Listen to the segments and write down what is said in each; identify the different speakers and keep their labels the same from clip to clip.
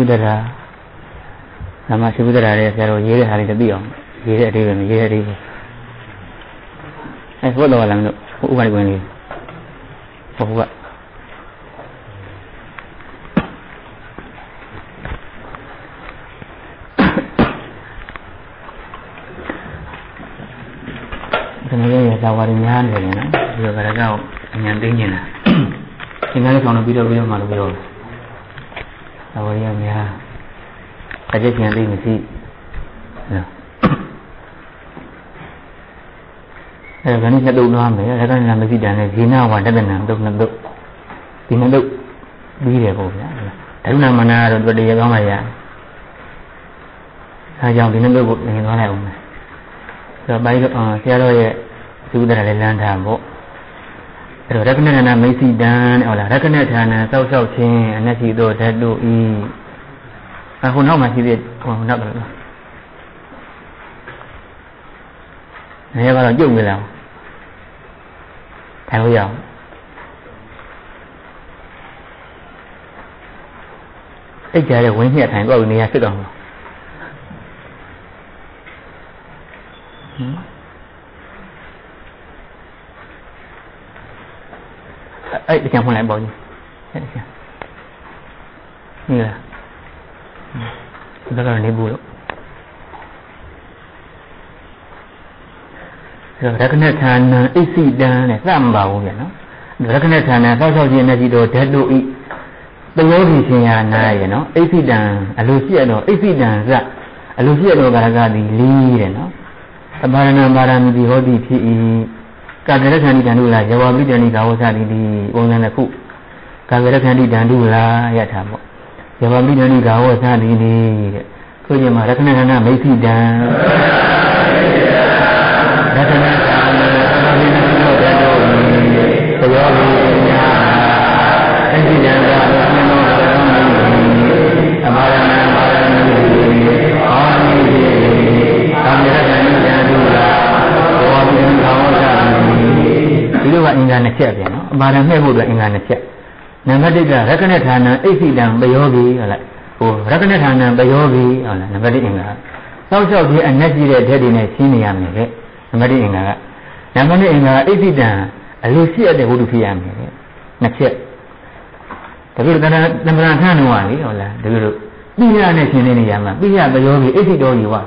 Speaker 1: စိပုတ္တရာနာမစိပုတ္တရာရဲ့ဆရာတော်ရေးတဲ့ဟာလေးတသိအောင်ရေးတဲ့အတိတ်ပဲမရေးတဲ့အတိတ်ပဲအဲဘုတော်လာမလို့ဥပဒေဝင်လေးဘုရားကျွန်တော်ရဲ့သာဝရများနေတယ်နော်ဒီလိုကရကောက်အញ្ញံသိနေတာသင်္ကန်းလေးဆောင်လို့ပြီးတော့ပြီးတော့မှလို့ပြောသာဝရများ အကျဉ်းပြန်သိမရှိနော်အဲဒါကနေ့နှစ်တုပ်သွားမယ်ဒါကနေ့မရှိတန်နဲ့ဇေနဝတတနာတုပ်နှစ်တုပ်ဒီနှစ်တုပ်ပြီးတယ်ပေါ့ဗျာဒုဏမနာကတော့တရားကောင်းလိုက်ရအဲကြောင့်ဒီနှစ်တုပ်ကိုသင်သွားလိုက်အောင်မယ်ဆိုတော့ပိုင်းတော့ဆရာတော်ရဲ့သုဒ္ဓရလည်းလမ်းထားပေါ့အဲ့တော့ရကနနာမိသိတံတဲ့ဟုတ်လားရကနဌာနစောက်စောက်ခြင်းအနက်ရှိသောဓာတ်တို့ဤ အခုနောက်မှရှိသေးဟိုနောက်တော့နေရာကတော့ကြုတ်နေလားထိုင်လို့ရအောင်အိတ်ကြတဲ့ဝင်းညက်ထိုင်တော့နေရာဖြစ်တော့မှာအဲ့ဒီကံဖွင့်လိုက်ပေါ့ကြီးအဲ့ဒီကံนี่လားဒါကတော့နေဘူးလို့ ရကနဌာနဣသိတံနဲ့စမပါဘူးဗျာနော်ရကနဌာနသောက်ချောက်ခြင်းနဲ့ကြည့်တော့ဓာတုဤတယောဂီရှင်ယာနာရဲ့နော်ဣသိတံအလိုရှိရတော့ဣသိတံစအလိုရှိရတော့ကာရကသည်လီးတဲ့နော်အပါရဏပါရမီတိဟောတိဖြစ်၏ကာကရခန္တိတန်တုလားယဝပိတဏိကာဝသတိတိပုံစံတစ်ခုကာကရခန္တိတန်တုလားယထာပေါ့ယဝပိတဏိကာဝသတိတိတဲ့ဆိုကြမှာရခဏခဏမိသိတံရခဏ ပြန်နော်အမာရမဲ့ဖို့အတွက်အင်္ဂါနှစ်ချက်နံပါတ်1ကရကနဌာနအိသိတံပယောဂီဟုတ်လားဟိုရကနဌာနပယောဂီဟုတ်လားနံပါတ်1အင်္ဂါစောက်ချောက်ပြီးအနက်ကြီးတဲ့ဓာတ်တွေနဲ့ရှင်းနေရမယ်တဲ့နံပါတ်1အင်္ဂါကနံပါတ်2အင်္ဂါကအိသိတံအလိုရှိရတဲ့ဝိတုဖြစ်ရမယ်တဲ့နှစ်ချက်ဒါပြီးတော့တဏ္ဍသမဏထန်တော့လေဟုတ်လားဒါပြီးတော့ပိယနဲ့ရှင်းနေနေရမှာပိယပယောဂီအိသိတော်ကြီးဝါ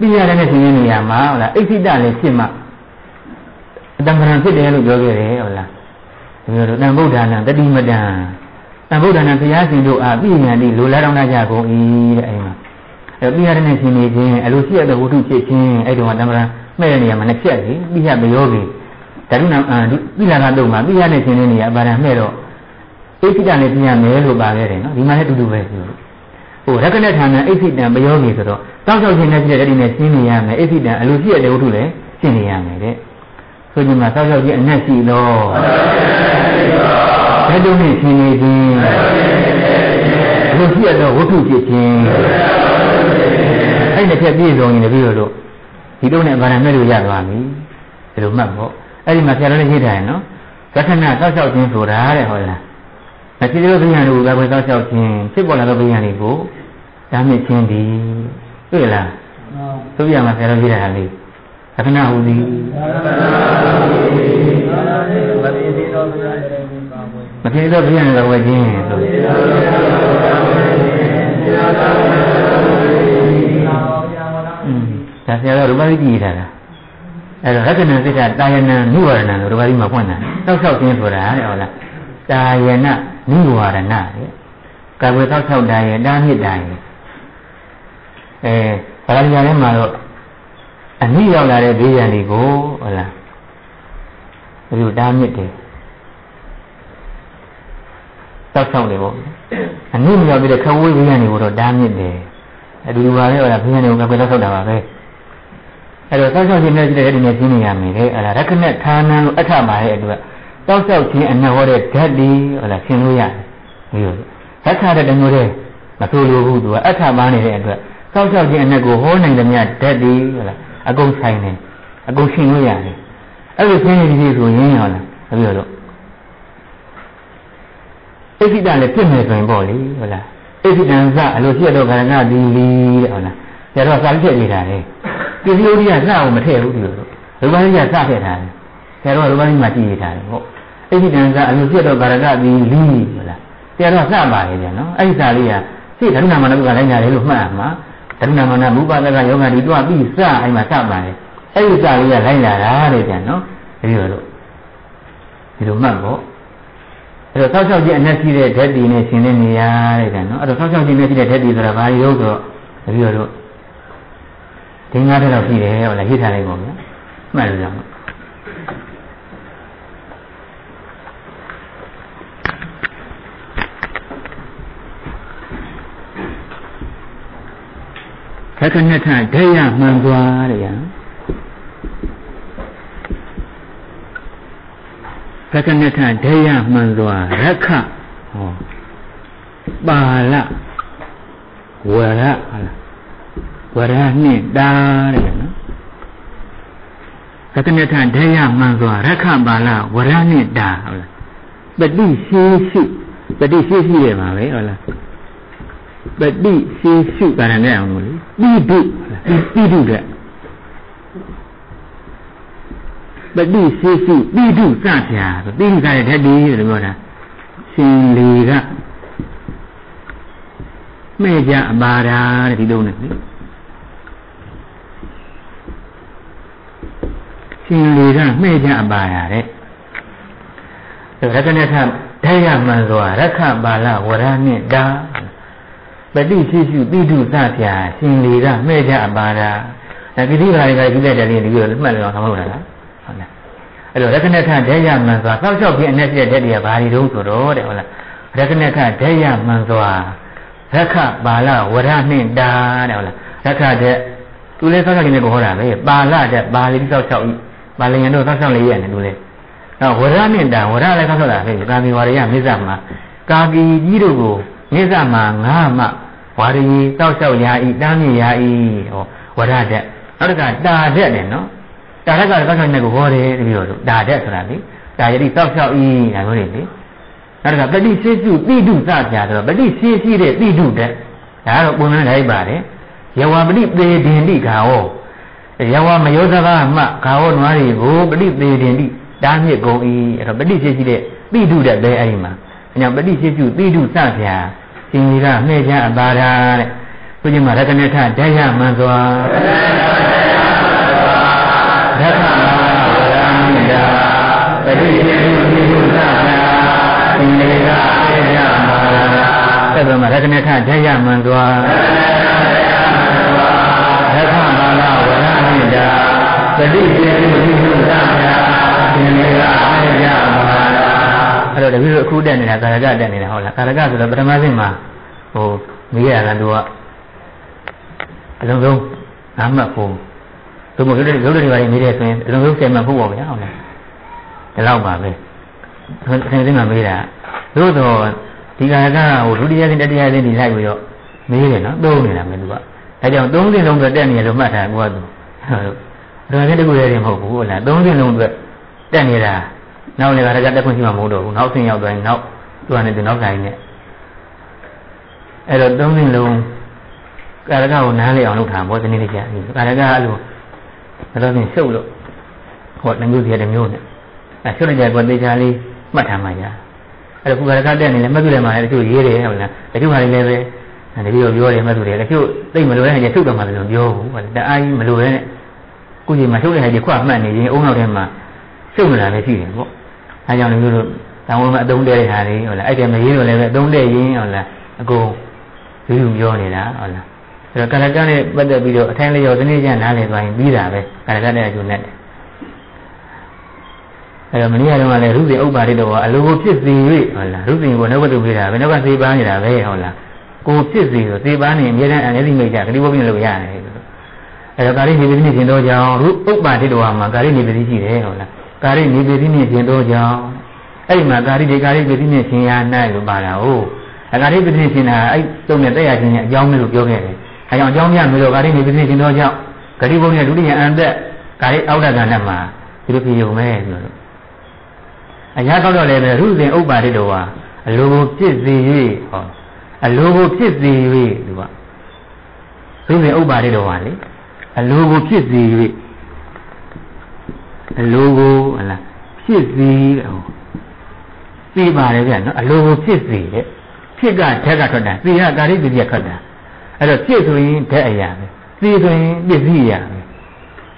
Speaker 1: ပိယနဲ့ရှင်းနေနေရမှာဟုတ်လားအိသိတလည်းဖြစ်မှာအတ္တမရဖြစ်တယ်လို့ပြောခဲ့တယ်ဟုတ်လား ဒီလိုတန်ဗုဒ္ဓနာတတိမတံတန်ဗုဒ္ဓနာဘုရားရှင်တို့အားပြညာတိလိုလားတောင်းကြကုန်၏တဲ့အဲဒီမှာအဲပြရတဲ့ရှင်နေခြင်းအလိုရှိရတဲ့ဝတ္ထုဖြစ်ခြင်းအဲဒီတော့တမ္ပရာမဲ့တဲ့နေရာမှာနှစ်ချက်ကြီးပြရမယောဂီဓာတုနာပိလာကတော့မှာပြရတဲ့ရှင်နေနေရာအပါဒံမဲ့တော့အိဋ္ဌိတနဲ့ပြရမယ်လို့ပါခဲ့တယ်နော်ဒီမှာလည်းအတူတူပဲဟိုရကနဌာနအိဋ္ဌိတံမယောဂီဆိုတော့တောက်ချောက်ခြင်းနဲ့ပြည့်တဲ့ဒီနဲ့ရှင်းနေရမယ်အိဋ္ဌိတံအလိုရှိရတဲ့ဝတ္ထုလည်းရှင်းနေရမယ်တဲ့ ဆိုကြမှာသောက်ချောက်ခြင်းအနက်ရှိသောဘယ်လိုနဲ့ရှင်နေခြင်းဘုရှိရသောဝတ္ထုဖြစ်ခြင်းအဲ့ဒီတစ်ချက်ပြည့်စုံရင်တပည့်တို့ဒီတော့နဲ့ဗာရမဲ့လို့ရသွားပြီဒီလိုမှတ်ပေါ့အဲ့ဒီမှာဆရာတော်လည်းရေးထားတယ်နော်သက္ကနာသောက်ချောက်ခြင်းဆိုတာတဲ့ဟုတ်လားအဖြစ်လို့ဘုရားတို့ကဘယ်သောက်ချောက်ခြင်းဖြစ်ပေါ်လာသောဘုရားတွေကိုဒါမြင့်ခြင်းဒီတွေ့လားသူပြမှာဆရာတော်ရေးထားတာလေး သက္ကနာဟူသည်မဖြစ်တော့ဘုရားနဲ့ဝဲခြင်းဆိုဒါဆရာတော်ရူပဝိကြည့်ထားတာအဲ့တော့ရတနာစိတ်ကတာယနာနိဝရဏလို့ရူပဝိမှာဖွင့်တာတောက်လျှောက်ခြင်းဆိုတာတဲ့ဟုတ်လားတာယနာနိဝရဏတဲ့ကာဝေတောက်လျှောက်တာရဲ့တာမြစ်တာရဲ့အဲဗလာပြာထဲမှာတော့ အနိရောက်လာတဲ့ဘေးရန်တွေကိုဟုတ်လားဒီလိုတာမြစ်တယ်တောက်ဆောင်တယ်ပေါ့အနည်းမရောက်ပြီးတဲ့ခဝေးဘုရားနေကိုတော့တားမြစ်တယ်အတူတူပါပဲဟောလားဘုရားနေကိုကပဲတောက်ဆောင်တာပါပဲအဲ့တော့တောက်ဆောင်ခြင်းနဲ့ကြည့်တဲ့အဲ့ဒီနဲ့ရှင်းနေရမယ်လေအဲ့ဒါရက္ခဏဌာနလို့အထပါရဲ့အတွက်တောက်ဆောင်ခြင်းအနဟောတဲ့ဓာတ်ဒီဟောလားရှင်းလို့ရတယ်ဒီလိုဓာတ်ခါတဲ့တမျိုးတည်းမဆိုးလို့ဘူးသူကအထပါနေတဲ့အတွက်တောက်ဆောင်ခြင်းအနက်ကိုဟောနိုင်တဲ့မြတ်ဓာတ်ဒီဟောလား အကုန်ဆိုင်တယ်အကုန်ရှင်းလို့ရတယ်အဲ့လိုရှင်းနေပြီဆိုရင်ဟောလားတပည့်တော်ဣတိတလည်းဖြစ်မယ်ဆိုရင်ပေါ့လေဟုတ်လားအိဋ္ဌံစအလိုရှိတော့ခန္ဓာဒီလီတဲ့ဟုတ်လားကျတော့စာထည့်နေတာလေပစ္စည်းဥဒိယစအောင်မထည့်ဘူးဒီလိုရူပနိယစထည့်ထားတယ်ကျတော့ရူပနိမှာကြည့်ရထားတယ်ဟုတ်အိဋ္ဌံစအလိုရှိတော့ခန္ဓာဒီလီဟုတ်လားကျတော့စပါလေဗျာနော်အဲ့ဒီစာလေးကစိတ်ဓမ္မနာမနုကလည်းညာတယ်လို့မှတ်မှာ ဓမ္မနာမနမူပါဒကယောဂဒီတွားပြီးစအဲ့မှာစပါလေအဲ့ဒီစာလေးကလိုက်လာတာတဲ့ဗျာနော်ဒီလိုလို့ဒီလိုမှတ်ဖို့အဲ့တော့ဆောက်ရှောက်ခြင်းအနက်ရှိတဲ့ဓာတ်တည်နဲ့ရှင်တဲ့နေရာတဲ့ကနော်အဲ့တော့ဆောက်ရှောက်ခြင်းနဲ့ရှိတဲ့ဓာတ်တည်ဆိုတာဘာလို့ဆိုတော့တပည့်တော်တို့ဒင်းကားတဲ့တော့ရှိတယ်ဟောလားဟိထားလိုက်ပါဗျာမှတ်လို့ရမှာ က္ခဏထဒယမှန်သွားတဲ့ရခက္ခဏထဒယမှန်သွားရခဟောပါလဝရဟုတ်လားဝရနှင့်တာတဲ့နော်ခက္ခဏထဒယမှန်သွားရခပါလဝရနှင့်တာဟုတ်လားပฏิရှိရှိပฏิရှိရှိရပါပဲဟုတ်လား ပฏิရှိရှိကရဏနဲ့အောင်လို့လေပိတုပိတုတဲ့ပฏิရှိရှိပိတုစပြာပိတုကရဲ့ဓာတ်ဒီလို့ပြောတာရှင်လီကမဲ့ကြအပါရာတဲ့ဒီလုံးနဲ့ရှင်လီကမဲ့ကြအပါရာတဲ့ရတနထဓာယမှန်စွာရခပါလဝရနှင့်တာ ပฏิရှိရှိပိတုသဖြာရှင်လီကမဲ့ကြအပါရာဒါကိတိပါရီကကြည့်လိုက်တယ်ဒီလိုမှတ်လို့အောင်မဟုတ်လားဟုတ်လားအဲ့တော့ရကနထဓာယမှန်စွာသောက်ချောက်ပြီးအနဲ့ပြတဲ့တည်းကဘာတွေတုံးဆိုတော့တဲ့ဟုတ်လားရကနထဓာယမှန်စွာရခပါလဝရနှင့်တာတဲ့ဟုတ်လားရခတဲ့သူလည်းသောက်ချောက်ခြင်းကိုဟောတာပဲပါလတဲ့ပါဠိသောက်ချောက်ဤပါဠိယံတို့သောက်ချောက်လေးရတယ်သူလည်းအဲဝရနှင့်တာဝရလည်းသောက်ချောက်တာပဲကာမီဝရယမိစ္ဆမှာကာကီကြီးတို့ကိုမိစ္ဆမှာငါမှ ဝါရီတောက်လျှောက်ရာဤတမ်းမြရာဤဟောဝရတဲ့နောက်တစ်ခါတာတဲ့တယ်နော်တာတဲ့ကတောက်လျှောက်နေကိုဟောတယ်တပည့်တော်တာတဲ့ဆိုတာလေတာယတိတောက်လျှောက်ဤဒါမျိုးတွေလေနောက်တစ်ခါပฏิရှိစုတိတုစပြဆိုတော့ပฏิရှိရှိတဲ့တိတုတဲ့ဒါကတော့ပုံမှန်လိုက်ပါတယ်ယဝပฏิပေဒင်တိခါဟောယဝမယောသဘာမှခါဟောနွားတွေကိုပฏิပေဒင်တိတားမြစ်ကုန်ဤအဲ့တော့ပฏิရှိရှိတဲ့တိတုတဲ့ဘဲအဲ့ဒီမှာအညာပฏิရှိစုတိတုစပြ သင်္ကြီးကမှဲ့ချအပါရာတဲ့ဘုရားမရကနထဓာယမံစွာဓက္ခမဝရမိတာပရိသေတုပိဟုသနာသင်္ကြီးကမှဲ့ချပါရာအဲ့ဒါမှရကနထဓာယမံစွာဓက္ခမလာဝရမိတာပရိသေတုပိဟုသနာသင်္ကြီးကမှဲ့ချပါရာ အဲ့တော့တပည့်တို့အခုတက်နေတာကာရကတက်နေတာဟုတ်လားကာရကဆိုတော့ပထမဆင့်မှာဟိုမိရတာတို့ကအလုံးစုံငါမှတ်ဖို့သူမရုပ်တွေရုပ်တွေပါနေနေတဲ့ဆိုရင်အလုံးစုံဆယ်မှတ်ဖို့ပေါ့ဗျာဟုတ်လားဒီလောက်ပါပဲဆင်စင်းမှာမေးတာသို့တော့ဒီကာရကဟိုဒုတိယဆင့်တတိယဆင့်ဒီလိုက်ပြီးတော့မေးတယ်နော်သုံးနေတာမယ်သူကအဲကြောင့်သုံးဆင့်လုံးတော့တက်နေရလို့မှတ်တာကိုကသူဒါလည်းတကူရဲမဟုတ်ဘူးဟုတ်လားသုံးဆင့်လုံးအတွက်တက်နေတာ နောက်လည်းကာရကတက်ခွင့်ရှိမှာမဟုတ်တော့ဘူးနောက်ဆင့်ရောက်သွားရင်နောက်သူကလည်းသူနောက်ဆိုင်နဲ့အဲ့တော့သုံးဆင့်လုံးကာရကကိုနားလည်အောင်လုပ်ထားဘောစနစ်တကျကာရကအဲ့လိုဘယ်လိုလဲရှုပ်လို့ဟောနှမျိုးစီတဲ့မျိုးနဲ့အဲရှုပ်လိုက်ကြကွာသေချာလေးမှတ်ထားမှရအဲ့တော့ခုကာရကတက်နေလဲမှတ်ပြတယ်မှာလည်းတချို့ရေးတယ်ဟုတ်လားတချို့ဟာလည်းပဲတတိယပြောတယ်မှတ်သူတယ်တချို့သိမလို့တဲ့ဟဲ့ရှုပ်တော့မှလည်းပြောဘူးဟုတ်တအားကြီးမလို့ပဲနဲ့ခုချိန်မှာရှုပ်တဲ့ဟဲ့ဒီခွမှတ်နေရင်အုံနောက်ထဲမှာရှုပ်နေတာလည်းရှိတယ်ပေါ့ အဲကြောင့်လည်းမျိုးတို့တောင်ဝင်မအတုံးတဲတဲ့ဟာတွေဟုတ်လားအဲ့ဒါမရင်းလို့လည်းပဲအတုံးတဲရင်းဟုတ်လားအကုန်လူလူပြောနေတာဟုတ်လားအဲ့တော့ကာရကနဲ့ပတ်သက်ပြီးတော့အထိုင်းလျော်ဒီနေ့ကျနားလည်သွားရင်ပြီးတာပဲကာရကနဲ့အကျိုးနဲ့အဲ့တော့မနေ့ကတော့လည်းရုပ်စဉ်ဥပ္ပါဒိတော်ကအလိုကိုဖြစ်စေ၍ဟုတ်လားရုပ်စဉ်ကိုနှုတ်ကတုပေးတာပဲနှုတ်ကစေပန်းနေတာပဲဟုတ်လားကိုဖြစ်စေဆိုစေပန်းနေအမြဲတမ်းအနေသိမိတ်ကြဂတိဘုရားလို့ရတယ်အဲ့တော့ကာရိနေပတိနဲ့ရှင်သောကြောင့်ရုဥပ္ပါဒိတော်မှာကာရိနေပတိရှိတယ်ဟုတ်လား ကာရိနေပတိနဲ့ရှင်သောကြောင့်အဲ့ဒီမှာကာရိဒီကာရိပတိနဲ့ရှင်ရ၌လို့ပါတာဟုတ်အကာရိပတိနဲ့ရှင်တာအဲ့တုံးနဲ့တက်ရခြင်းရဲ့အကြောင်းလို့ပြောခဲ့တယ်အဲကြောင့်အကြောင်းပြမျိုးတော့ကာရိနေပတိနဲ့ရှင်သောကြောင့်ဂတိဘုံနဲ့ဒုတိယအန်သက်ကာရိအောက်တကဏ္ဍမှာဒီလိုဖြစ်ရုံပဲပြောလို့အရာကောက်တော့လည်းပဲရုစဉ်ဥပ္ပါဒိတော်ဟာအလိုကိုပြည့်စေ၍ဟောအလိုကိုဖြစ်စေ၍သူကသိနေဥပ္ပါဒိတော်ပါလေအလိုကိုဖြစ်စေ၍ အလိုကိုဟလားဖြစ်စေဟောသိပါတယ်ဗျနော်အလိုကိုဖြစ်စေတဲ့ဖြစ်ကဓာတ်ကထွက်တာသိကကာရိပစ္စည်းကထွက်တာအဲ့တော့ဖြစ်ဆိုရင်ဓာတ်အရာပဲသိဆိုရင်ပစ္စည်းအရာပဲ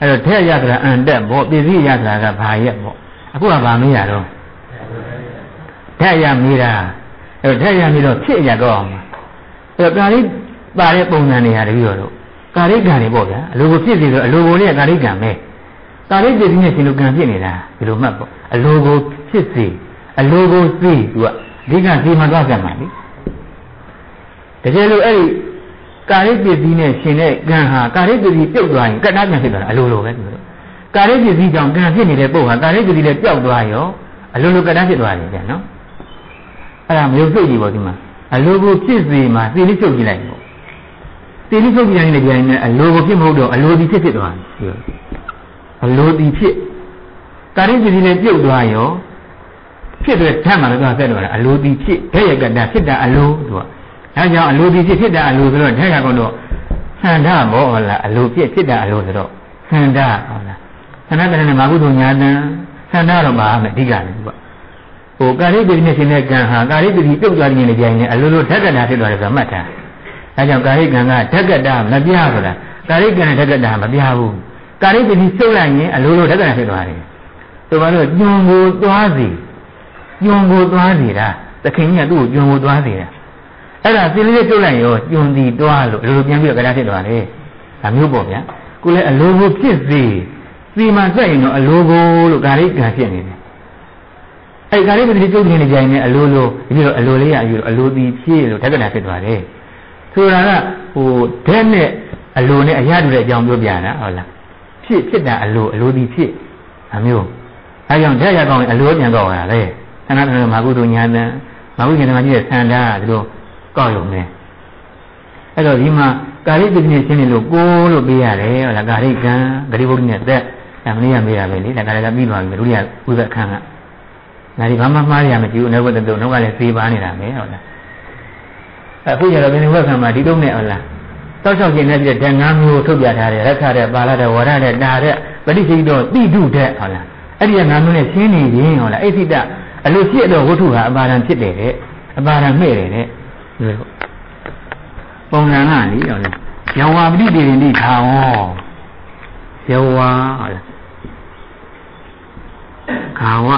Speaker 1: အဲ့တော့ဓာတ်အရာဆိုတာအန်တက်ပေါ့ပစ္စည်းအရာဆိုတာကဘာရက်ပေါ့အခုကဘာမရတော့ဓာတ်အရာမေးတာအဲ့တော့ဓာတ်အရာမေးတော့ဖြစ်အရာတော့အောင်အဲ့တော့ကာရိပါတဲ့ပုံစံတွေဟာတပြီးတော့ကာရိကံတွေပေါ့ဗျာအလိုကိုဖြစ်စီဆိုအလိုကိုလည်းကာရိကံပဲ ကာရိပစ္စည်းနဲ့ရှင်လူကံဖြစ်နေတာဒီလိုမှတ်ပေါ့အလိုကိုဖြစ်စီအလိုကိုသိသူကအဓိကစီမံသွားကြမှာလေတကယ်လို့အဲ့ဒီကာရိပစ္စည်းနဲ့ရှင်တဲ့ကံဟာကာရိပစ္စည်းပြုတ်သွားရင်ကတ္တကံဖြစ်သွားတာအလိုလိုပဲသူတို့ကာရိပစ္စည်းကြောင့်ကံဖြစ်နေတဲ့ပုဂ္ဂိုလ်ဟာကာရိပစ္စည်းလည်းပျောက်သွားရောအလိုလိုကတ္တဖြစ်သွားတယ်ဗျာနော်အဲ့ဒါမယုတ်ပြုတ်ကြီးပေါ့ဒီမှာအလိုကိုဖြစ်စေမှာသိလိချုပ်ကြည့်လိုက်ပေါ့သိလိချုပ်ကြည့်လိုက်တဲ့ကြိုင်နဲ့အလိုကိုဖြစ်မဟုတ်တော့အလိုဒီဖြစ်ဖြစ်သွားတယ် အလိုဒီဖြစ်ကာရိပစ္စည်းလည်းပြုတ်သွားရောဖြစ်တဲ့ဓာတ်မှလည်းသွားဆက်တော့တာအလိုဒီဖြစ်ဓာတ်ရကတ္တဖြစ်တာအလိုသူကဒါကြောင့်အလိုဒီဖြစ်ဖြစ်တာအလိုဆိုတော့ဓာတ်ရကတော့ဆန္ဒဘောဟုတ်လားအလိုဖြစ်ဖြစ်တာအလိုဆိုတော့ဆန္ဒဟုတ်လားဆန္ဒတရနဲ့မာကုသိုလ်ညာတံဆန္ဒတော့မှာမယ်အဓိကလည်းသူကဟိုကာရိပတိနဲ့ရှင်တဲ့ကံဟာကာရိပတိပြုတ်သွားခြင်းနဲ့ကြိုင်နေအလိုလိုဓာတ်ကတ္တဖြစ်သွားတယ်ဆိုတာမှတ်ထားဒါကြောင့်ကာရိကံကဓာတ်ကတ္တမပြဆိုတာကာရိကံနဲ့ဓာတ်ကတ္တမပြဘူး ကာရိပတိစုပ်လိုက်ရင်အလိုလိုဓာတ်ကတ္တဖြစ်သွားတယ်ဆိုပါတော့ညွန်ကိုသွားစီညွန်ကိုသွားစီတာသခင်ကြီးကသူ့ကိုညွန်ကိုသွားစီတာအဲ့ဒါသင်လေးပြုတ်လိုက်ရောညွန်စီတွားလို့အလိုလိုပြန်ပြီးတော့ကတ္တဖြစ်သွားတယ်ဒါမျိုးပေါ့ဗျာကိုလည်းအလိုကိုဖြစ်စေစီမံဆက်ရင်တော့အလိုကိုလို့ကာရိကံဖြစ်နေတယ်အဲ့ကာရိပတိပြုတ်နေကြရင်အလိုလိုပြီးတော့အလိုလေးရအယူအလိုတီဖြည့်လို့ဓာတ်ကတ္တဖြစ်သွားတယ်ဆိုတာကဟိုဓာတ်နဲ့အလိုနဲ့အရာတူတဲ့အကြောင်းပြောပြတာဟုတ်လား ဖြစ်ဖြစ်တာအလိုအလိုဒီဖြစ်အမျိုးအဲကြောင့်ဓာတ်ရကောင်းရင်အလိုပြန်ကောက်ရတာလေသနာတော်မာကုတုညာတံမာကုဉာဏ်မှာကြီးတဲ့ဆန္ဒဒီလိုကောက်ရုံနဲ့အဲ့တော့ဒီမှာကာရိပတိရှင်းနေလို့ကိုလို့ပေးရတယ်ဟုတ်လားကာရိကံဂရိဘုဒ္ဓနဲ့သက်အမလေးရမေးရပဲလေဒါကလည်းပြီးသွားပြီဒုတိယဥပ္ပခန်းကဒါဒီဘာမှမှားရမကြည့်ဘူးနောက်ဘက်တော့နောက်ကလည်းသေပါနေတာပဲဟုတ်လားအခုကျတော့ဘယ်လိုဘက်ခံမှာဒီတုံးနဲ့ဟုတ်လား တောက်လျှောက်ကျင်နေတဲ့ဓာတ်ငါးမျိုးထုတ်ပြထားတယ်ရက်ခတဲ့ပါလာတဲ့ဝရတဲ့တာတဲ့ပဋိစိတ်တော့တိတုတဲ့ဟုတ်လားအဲ့ဒီငါးမျိုးနဲ့ရှင်းနေရင်ဟုတ်လားအိသိတအလိုဖြစ်တော့ဝတ္ထုဟာအပါဒံဖြစ်တယ်တဲ့အပါဒံမဲ့တယ်တဲ့ပုံစံကလေဟုတ်လားယောဝပဋိတေရင်တိခါဝောယောဝဟုတ်လားခါဝ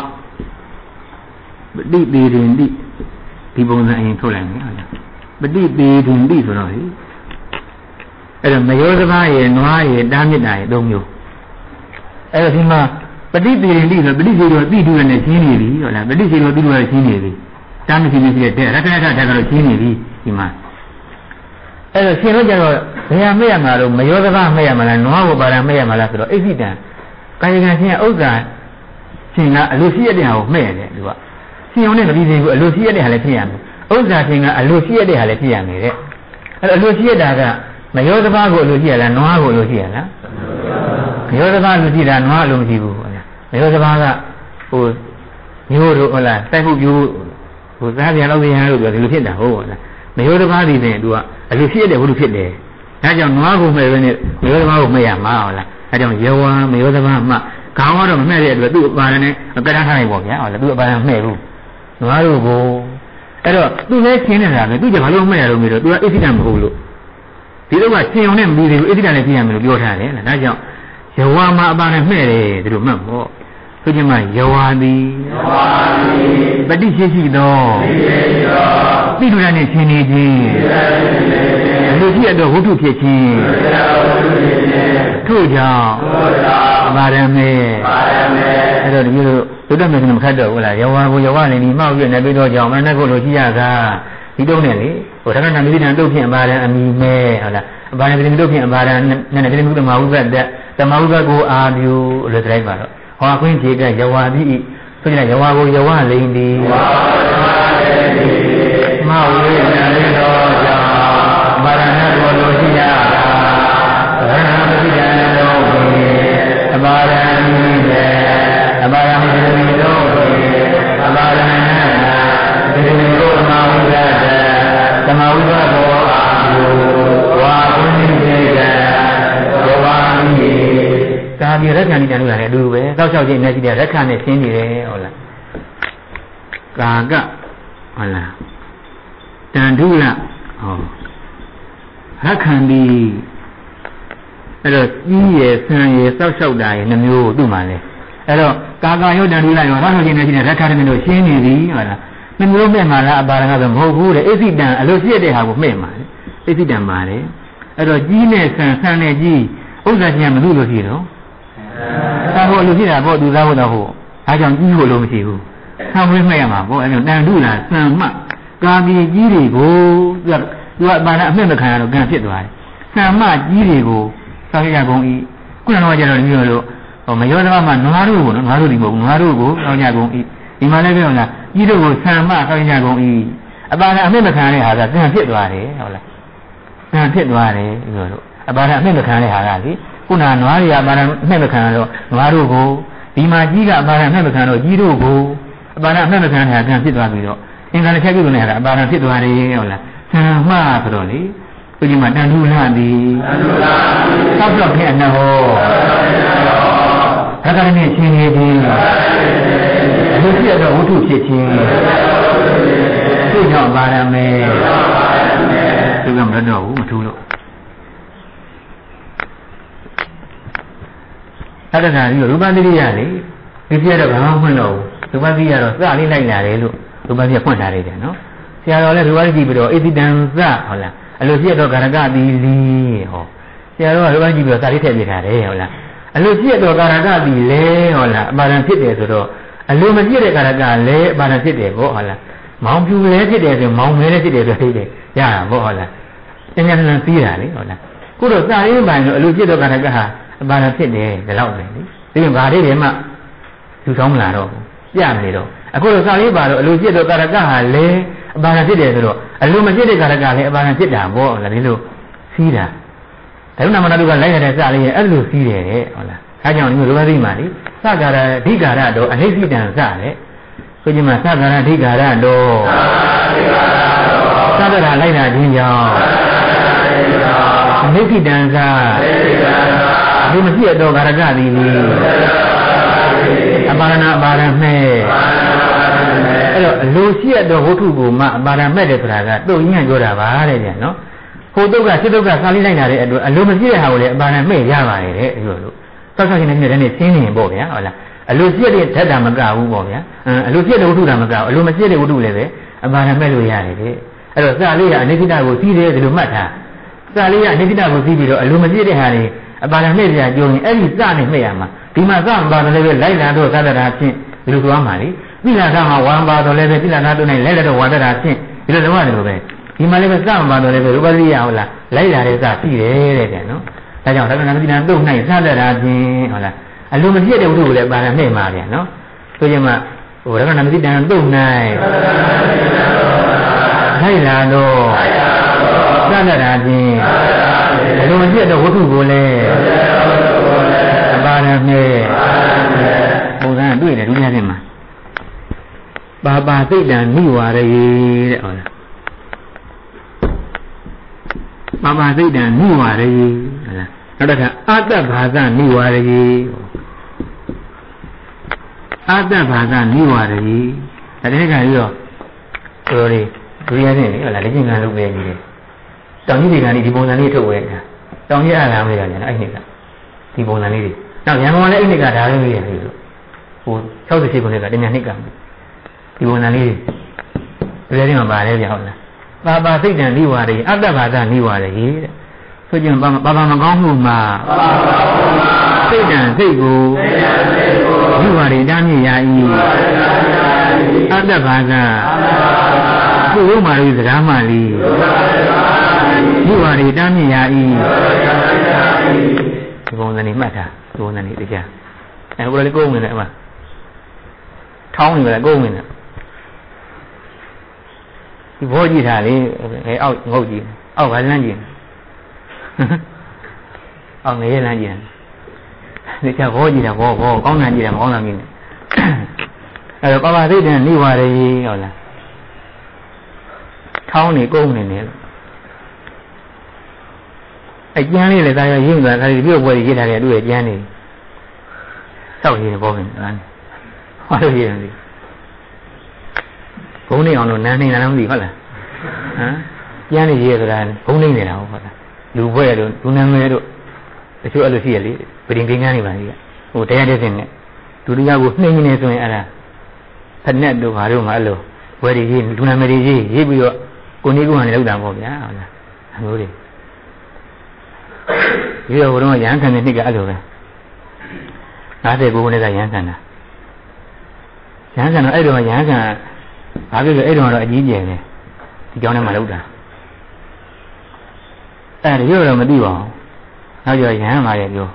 Speaker 1: ပဋိတေရင်တိဒီပုံစံအရင်ထုတ်လိုက်မယ်ဟုတ်လားပฏิပေဒုံတိဆိုတော့ဟိ အဲ့တော့မယောစဘာရဲ့နွားရဲ့တားမြစ်တာရဲ့သုံးမျိုးအဲ့တော့ဒီမှာပฏิပေဒုံတိဆိုပฏิစေတော်တိတုရနဲ့ရှင်းနေပြီဟုတ်လားပฏิစေတော်တိတုရရှင်းနေပြီတားမြစ်ရှင်းနေပြီတဲ့ရတနာထဓာတ်ကတော့ရှင်းနေပြီဒီမှာအဲ့တော့ရှင်တို့ကြတော့ဘယ်ဟာမဲ့ရမှာလို့မယောစဘာမဲ့ရမှာလားနွားဘပါရမဲ့ရမှာလားဆိုတော့အိဋ္ဌိတံကာယကံရှင်ဥစ္စာရှင်ကအလိုရှိရတဲ့ဟာကိုမဲ့ရတယ်သူကရှင်အောင်နဲ့မပြီးသေးဘူးအလိုရှိရတဲ့ဟာလည်းဖြစ်ရမယ်ဥစ္စာရှင်ကအလိုရှိရတဲ့ဟာလည်းဖြစ်ရမယ်တဲ့အဲ့တော့အလိုရှိရတာက မယောသဘာကိုအလိုရှိရလားနွားကိုအလိုရှိရလားမယောသဘာလိုရှိတာနွားအလိုမရှိဘူးဟုတ်လားမယောသဘာကဟိုမျိုးတို့ဟုတ်လားတိုက်မှုပြူဟိုသားပြန်လို့ပြန်လို့ပြောဒီလိုဖြစ်တာဟုတ်လားမယောသဘာဒီနဲ့သူကအလိုရှိရတဲ့ဘုလိုဖြစ်တယ်ဒါကြောင့်နွားကိုမဲ့ပဲနဲ့မယောသဘာကိုမဲ့ရမှာဟုတ်လားအဲကြောင့်ယေဝံမယောသဘာမှခေါင်းကတော့မမဲ့တဲ့အတွက်သူ့အပါရနဲ့ကတ္တထားလိုက်ပေါ့ဗျာဟုတ်လားသူ့အပါရမဲ့ဘူးနွားတို့ကိုအဲ့တော့သူလည်းရှင်းနေတာပဲသူကဘာလို့မှတ်ရလို့မေးတော့သူကအိဋ္ဌိတမဟုတ်လို့ ဒီတော့ကရှင်ုံနဲ့မပြီးသေးဘူးအိဋ္ဌိတနဲ့ပြရမယ်လို့ပြောထားတယ်လားဒါကြောင့်ယဝါမှာအပါနဲ့မှဲ့တယ်သူတို့မှတ်ဖို့ဆိုချင်မှယဝါသည်ယဝါသည်ပฏิရှိရှိသောပฏิရှိသောပိဋကနဲ့ရှင်နေခြင်းလူရှိရတော့ဝုထုဖြစ်ခြင်းထို့ကြောင့်ပါရမေပါရမေအဲ့တော့ဒီလိုဒုဒ္ဓမေကမခတ်တော့ဘူးလားယဝါကိုယဝလည်းဒီမောက်ပြနေပြီးတော့ကြောင့်မနဲ့ကိုလိုရှိရကား ဒီတုံးနဲ့လေဟိုဒါကနာမိဒံတုတ်ဖြင့်အပါဒံအမိမဲဟုတ်လားအပါဒံပိတုတ်ဖြင့်အပါဒံနဲ့နဲ့ပိတုသမဝုဇ္ဇတသမဝုဇ္ဇကိုအာမြူလို့တိုင်းပါတော့ဟောအခွင့်ဖြေတဲ့ယဝါတိဆိုကြယဝါကိုယဝလိန်ဒီဝါယဝ သမဝုဇ္ဇတသမဝဘောအာယုဝါကုဏိစေကဘောဝါမိဒါပြီးရက်ခဏိတန်လို့ရတယ်အတူပဲတောက်လျှောက်ခြင်းနဲ့ရှိတဲ့ရက်ခဏနဲ့ရှင်းနေတယ်ဟုတ်လားကာကဟုတ်လားတန်ဓုလဟောရက်ခဏဒီအဲ့တော့ကြီးရယ်ဆံရယ်စောက်လျှောက်တာရယ်နှမျိုးသူ့မှာလဲအဲ့တော့ကာကာယုတ်တန်ဓုလရောတောက်လျှောက်ခြင်းနဲ့ရှိတဲ့ရက်ခဏနဲ့တို့ရှင်းနေပြီဟုတ်လား နှမျိုးမဲ့မှာလားအပါရကဆိုမဟုတ်ဘူးတဲ့အိသိတံအလိုရှိတဲ့ဟာကိုမဲ့မှာလေအိသိတံပါတယ်အဲ့တော့ကြီးနဲ့ဆံဆံနဲ့ကြီးဥစ္စာချင်းကမလို့လို့ရှိတော့ဆံဖို့အလိုရှိတာပေါ့သူသားဖို့တော့ဟုတ်ဒါကြောင့်ကြီးဖို့လို့မရှိဘူးဆံဝဲမဲ့ရမှာပေါ့အဲ့တော့တန်ဓုလားဆံမှကာမီကြီးတွေကိုသူကသူကအပါရအမဲ့မခံရတော့ကံဖြစ်သွားတယ်ဆံမှကြီးတွေကိုဆောက်ရကုန်ဤခုနကတော့ကျတော့မျိုးလို့ဟိုမယောသမမှနွားတို့ကိုနော်နွားတို့ဒီမဟုတ်ဘူးနွားတို့ကိုဆောက်ရကုန်ဤဒီမှာလည်းပြောလား ဤတို့ကိုဆံမဆောင်းကြကုန်၏အပါဒအမိမခံတဲ့ဟာကကံဖြစ်သွားတယ်ဟုတ်လားကံဖြစ်သွားတယ်ဒီလိုလို့အပါဒအမိမခံတဲ့ဟာကလေခုနနွားတွေအပါဒအမိမခံတော့နွားတို့ကိုဒီမှာကြီးကအပါဒအမိမခံတော့ကြီးတို့ကိုအပါဒအမိမခံတဲ့ဟာကံဖြစ်သွားပြီးတော့အင်္ဂါတစ်ချက်ပြုနေတဲ့ဟာကအပါဒဖြစ်သွားတယ်ဟုတ်လားဆံမဆိုတော့လေဒီကြီးမှာတန်ထုလာသည်တန်ထုလာသည်သောက်တော့ခဲ့အန ဟောသက္ကရနဲ့ချင်းနေသည်လူဖြစ်တော့ဝတ္ထုဖြစ်ခြင်းသိကြောင့်ပါရမယ်သူကမရတော့ဘူးမထူးလို့အဲ့ဒါကပြီးရူပတိရိယလေဒီပြတော့ဘာမှမဖွင့်တော့ဘူးရူပတိရိယတော့စလေးလိုက်လာတယ်လို့ရူပတိရိယဖွင့်ထားတယ်နော်ဆရာတော်လည်းရူပတိကြည့်ပြီးတော့ဣတိတံစဟုတ်လားအလိုပြတော့ကာရကတိလီဟောဆရာတော်ကရူပတိကြည့်ပြီးတော့စလေးထည့်ပြထားတယ်ဟုတ်လား အလိုပြတော့ကာရကတိလေဟုတ်လားအမှန်တန်ဖြစ်တယ်ဆိုတော့အလိုမပြည့်တဲ့ကာရကလည်းအပါဒဖြစ်တယ်ပေါ့ဟုတ်လားမောင်ဖြူလည်းဖြစ်တယ်ဆိုမောင်မဲလည်းဖြစ်တယ်ဆိုသိတယ်ရတာပေါ့ဟုတ်လားဉာဏ်ဉာဏ်နဲ့သိတာလေဟုတ်လားခုတော့စာရင်းပိုင်းတော့အလိုပြည့်တဲ့ကာရကဟာအပါဒဖြစ်တယ်ဒီလောက်ပဲလေဒီပြင်ဘာလေးတွေမှသူဆောင်မလာတော့ဘူးပြမနေတော့အခုတော့စာရင်းပါတော့အလိုပြည့်တဲ့ကာရကဟာလည်းအပါဒဖြစ်တယ်ဆိုတော့အလိုမပြည့်တဲ့ကာရကလည်းအပါဒဖြစ်တာပေါ့ဟုတ်လားဒီလိုစီးတာ ဒါုနာမနာတို့ကလိုက်ရတဲ့စလေးရဲ့အဲ့လိုစီးတယ်တဲ့ဟုတ်လားအဲကြောင့်ဒီလိုပဲသိမှလေသက္ကာရအဓိကာရတော့အနိစ္စတံစတဲ့ဆိုကြမှာသက္ကာရအဓိကာရတော့သက္ကာရလိုက်တာခြင်းကြောင့်အနိစ္စတံစဒီမရှိတော့ကာရကသည်လေအပါရဏအပါရမဲ့အဲ့တော့အလိုရှိရတော့ဝတ္ထုကိုမှအပါရမဲ့တယ်ဆိုတာကတုတ်ညံ့ပြောတာပါတဲ့ဗျာနော် ဟိုတုတ်ကစစ်တုတ်ကစာလေးလိုက်လာတဲ့အတွက်အလိုမရှိတဲ့ဟာကိုလည်းအပါရမဲ့ရပါတယ်တဲ့အဲ့လိုလို့ဆောက်ဆောက်ရှင်နေတဲ့နေ့ဆင်းနေပေါ့ဗျာဟုတ်လားအလိုပြည့်တဲ့ဓာတ်တာမကဘူးပေါ့ဗျာအလိုပြည့်တဲ့ဝတ္ထုတာမကဘူးအလိုမပြည့်တဲ့ဝတ္ထုလည်းပဲအပါရမဲ့လို့ရတယ်တဲ့အဲ့တော့စာလေးကအနိစ္စကိုစီးတယ်ဒီလိုမှတ်ထားစာလေးကအနိစ္စကိုစီးပြီးတော့အလိုမပြည့်တဲ့ဟာတွေအပါရမဲ့ပြကြုံရင်အဲ့ဒီစနဲ့မှတ်ရမှာဒီမှာစမပါတော့လည်းပဲလိုက်လာတော့သတ္တရာဖြင့်ဒီလိုသွားမှာလေသီလကမှာဝမ်းပါတော့လည်းပဲသီလနာတို့နိုင်လိုက်လာတော့ဝါဒရာဖြင့်ဒီလိုတော့တယ်လို့ပဲ ဒီမှာလည်းပဲစမပါတော့လည်းပဲရူပတိယဟုတ်လားလိုက်လာတဲ့စရှိတယ်တဲ့တဲ့နော်ဒါကြောင့်သက္ကနာမတိနာတုတ်နိုင်စတဲ့တာချင်းဟုတ်လားအလိုမပြည့်တဲ့ဝိတုကိုလည်းပါရနှိမ့်ပါဗျာနော်ဆိုကြမှာဟိုသက္ကနာမတိနာတုတ်နိုင်လိုက်လာတော့စတဲ့တာချင်းအလိုမပြည့်တဲ့ဝိတုကိုလည်းပါရနှိမ့်ပုံစံတွေ့တယ်ဒုညချင်းမှာပါပါစိတ်တံမိဝါရေတဲ့ဟုတ်လား ပါပါစိတ်တံမိဝါရေဟုတ်လားနောက်တစ်ခါအတ္တဘာသနိဝါရေအတ္တဘာသနိဝါရေဒါတည်းကပြီးတော့တို့တွေဒုရနဲ့ဟုတ်လားလက်ကျင်ကလုပ်ပေးနေတယ်တောင်ကြီးတွေကဒီပုံစံလေးထုတ်ဝဲတာတောင်ကြီးအားလာမလို့ရတယ်အဲ့ဒီကဒီပုံစံလေးတွေနောက်ရန်ကုန်ကလည်းအဲ့ဒီကဒါလေးတွေရတယ်လို့ဟို68ခုနှစ်ကတညာနှစ်ကဒီပုံစံလေးတွေဒုရနဲ့မှာပါတယ်ဗျဟုတ်လား ပါပါစိတ်တံနိဝါရေအတ္တဘာသနိဝါရေတဲ့ဆိုကြဘာဘာမကောင်းမှုမှာစိတ်တံစိတ်ကိုဒီဝါရီတားမြစ်ရာဤအတ္တဘာကသူ့ရုံမာရီစကားမှလီဒီဝါရီတားမြစ်ရာဤဒီပုံစံနေမှတ်တာဒီပုံစံနေတရားအဲဘယ်လိုကိုုံနေလဲအမထောင်းနေတယ်ကိုုံနေတယ် ဒီဘောကြည့်တာလေအဲအောက်ငုတ်ကြည့်အောက်ကလမ်းကြည့်အောင်ငရဲလမ်းကြည့်တယ်ဒီကဘောကြည့်တာဘောဘောကောင်းတာကြည့်တာမကောင်းတာကြည့်တယ်အဲ့တော့ပပသိတဲ့နေဝါရေဟုတ်လားထောင်းနေကုန်းနေနေအဲကျန်းလေးလည်းဒါရရင်းသွားဒါဒီပြုတ်ပွဲရေးထားတယ်သူ့ရဲ့ကျန်းနေစောက်ရင်းပေါ်မယ်ဟောလို့ရရင် ဘုံနေအောင်လို့နန်းနေလားမသိဟုတ်လားဟမ်ကျန်းနေရေးဆိုတာဘုံနေနေတာဟုတ်လားလူဘွဲ့တို့လူနာမဲတို့တချို့အဲ့လိုရှိရလေပရင်ကင်းကန်းနေပါလေဟိုတရားတဲ့စင်နဲ့ဒုတိယကိုနှိမ့်နေဆိုရင်အဲ့ဒါဖက်နဲ့တို့ဘာတို့မှအဲ့လိုဘွဲ့တွေရေးလူနာမဲတွေရေးရေးပြီးတော့ကိုနေကူဟန်နေလောက်တာပေါ့ဗျာဟုတ်လားအမျိုးတွေဒီတော့ဘုရားရဟန်းခံတဲ့နှစ်ကအဲ့လိုပဲ59ခုနှစ်ကရဟန်းခံတာရဟန်းခံတော့အဲ့တော့ရဟန်းခံ ဘာဖြစ်လို့အဲ့တော့တော့အကြီးကျယ်တယ်ဒီကြောင်းထဲမှာလောက်တာအဲ့ဒါရုပ်တော့မသိပါဘူးနောက်ကျရဟန်းပါရဲ့ပြော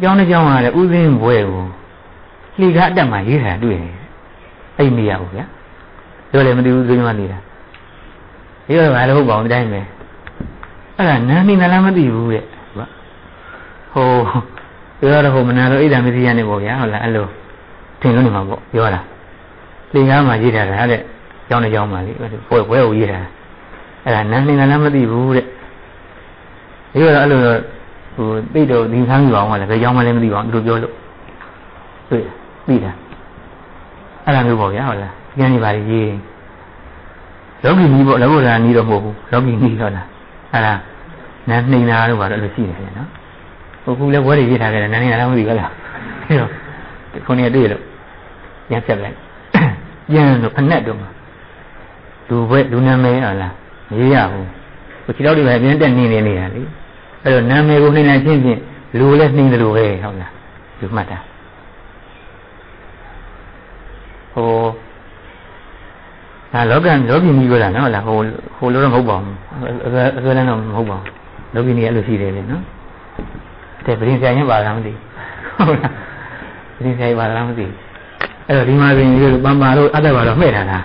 Speaker 1: ကြောင်းတစ်ကြောင်းကလည်းဥသိင်းဘွဲကိုလှီကားအတက်မှာရေးထားတွေ့တယ်အဲ့နေရဘူးဗျာပြောလည်းမသိဘူးသိမှနေတာရုပ်တော့ဘာလို့ဟုတ်ပါအောင်ဒီတိုင်းပဲအဲ့ဒါနားနေလားမသိဘူးတဲ့ဟိုပြောတော့ဟိုမနာလို့အိဒါမသိရနေပေါ့ဗျာဟုတ်လားအဲ့လိုထင်လို့နေမှာပေါ့ပြောတာ လင်ကားမှာရေးထားတာတဲ့ကျောင်းတစ်ကျောင်းမှာလေဘွဲဘွဲကိုရေးထားအဲ့ဒါနားနေလားမသိဘူးတဲ့ဒီတော့အဲ့လိုတော့ဟိုသိတော့ဒီဆန်းကြီးပါအောင်လည်းဘယ်ကျောင်းမှလည်းမသိပါဘူးသူတို့ပြောလို့တွေ့သိတာအဲ့ဒါမျိုးပေါ့ဗျာဟုတ်လားကျန်နေပါလေရေးလောကီနီးပေါ့လောကုတ္တရာနီးတော့မဟုတ်ဘူးလောကီနီးဟုတ်လားအဲ့ဒါနာနှိမ်တာတော့ဘာလို့လို့ရှိတယ်ခင်ဗျနော်ဟိုကူလည်းဘွဲတွေရေးထားကြတယ်နာနှိမ်တာလည်းမသိဘူးလားအဲ့တော့ခုနေ့တွေ့လို့ညက်ဆက်လိုက် ပြန်လို့ဖက်နဲ့တော့လူဘွဲလူနာမည်ဟုတ်လားမရေးရဘူးဟိုခြေတော်တွေပဲအပြင်းတက်နေနေနေတာလေအဲ့တော့နာမည်ကိုနှိမ်နိုင်ချင်းဖြင့်လူလည်းနှိမ်တယ်လို့ပဲဟုတ်လားလူမှတ်တာဟိုဒါလောကလောကီကြီးပြောတာနော်ဟုတ်လားဟိုဟိုလိုတော့မဟုတ်ပါဘူးအစွဲအစွဲလည်းတော့မဟုတ်ပါဘူးလောကီကြီးအဲ့လိုရှိတယ်လေနော်တဲ့ပြင်ဆိုင်ရင်ပါလားမသိဟုတ်လားပြင်ဆိုင်ပါလားမသိ အဲ့တော့ဒီမှာပြင်ကြီးတို့ပန်ပါတို့အတ္တပါတော့မှဲ့ထားတာ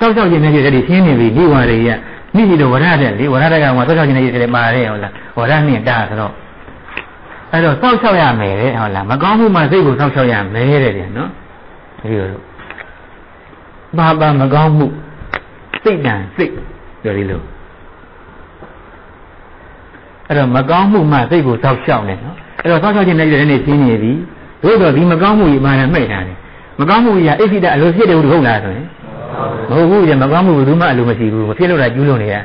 Speaker 1: တောက်ချောက်ခြင်းနဲ့ပြည့်တဲ့ရှင်းနေပြီဒီဝါတွေရဲ့မိမိတို့ဝရတဲ့လေဝရတဲ့ကောင်ကတောက်ချောက်ခြင်းနဲ့ပြည့်တယ်ပါတယ်ဟုတ်လားဝရနဲ့တာဆိုတော့အဲ့တော့စောက်ချောက်ရမယ်တဲ့ဟုတ်လားမကောင်းမှုမှစိတ်ကိုစောက်ချောက်ရမယ်တဲ့ပြန်နော်ဒီလိုပါပါမကောင်းမှုစိတ်တန်စိတ်ပြောရလို့အဲ့တော့မကောင်းမှုမှစိတ်ကိုစောက်ရှောက်နေနော်အဲ့တော့စောက်ရှောက်ခြင်းနဲ့လည်းနေရှင်းနေပြီတို့တော့ဒီမကောင်းမှုကြီးမှလည်းမှိတ်ထားတယ် မကောင်းမှုကြီးကအိဋ္ဌိတအလိုဖြစ်တယ်ဟုတ်လားဆိုရင်မဟုတ်ဘူးကြမကောင်းမှုဘယ်သူမှအလိုမရှိဘူးမဖြစ်လို့လားကျူးလွန်နေတာ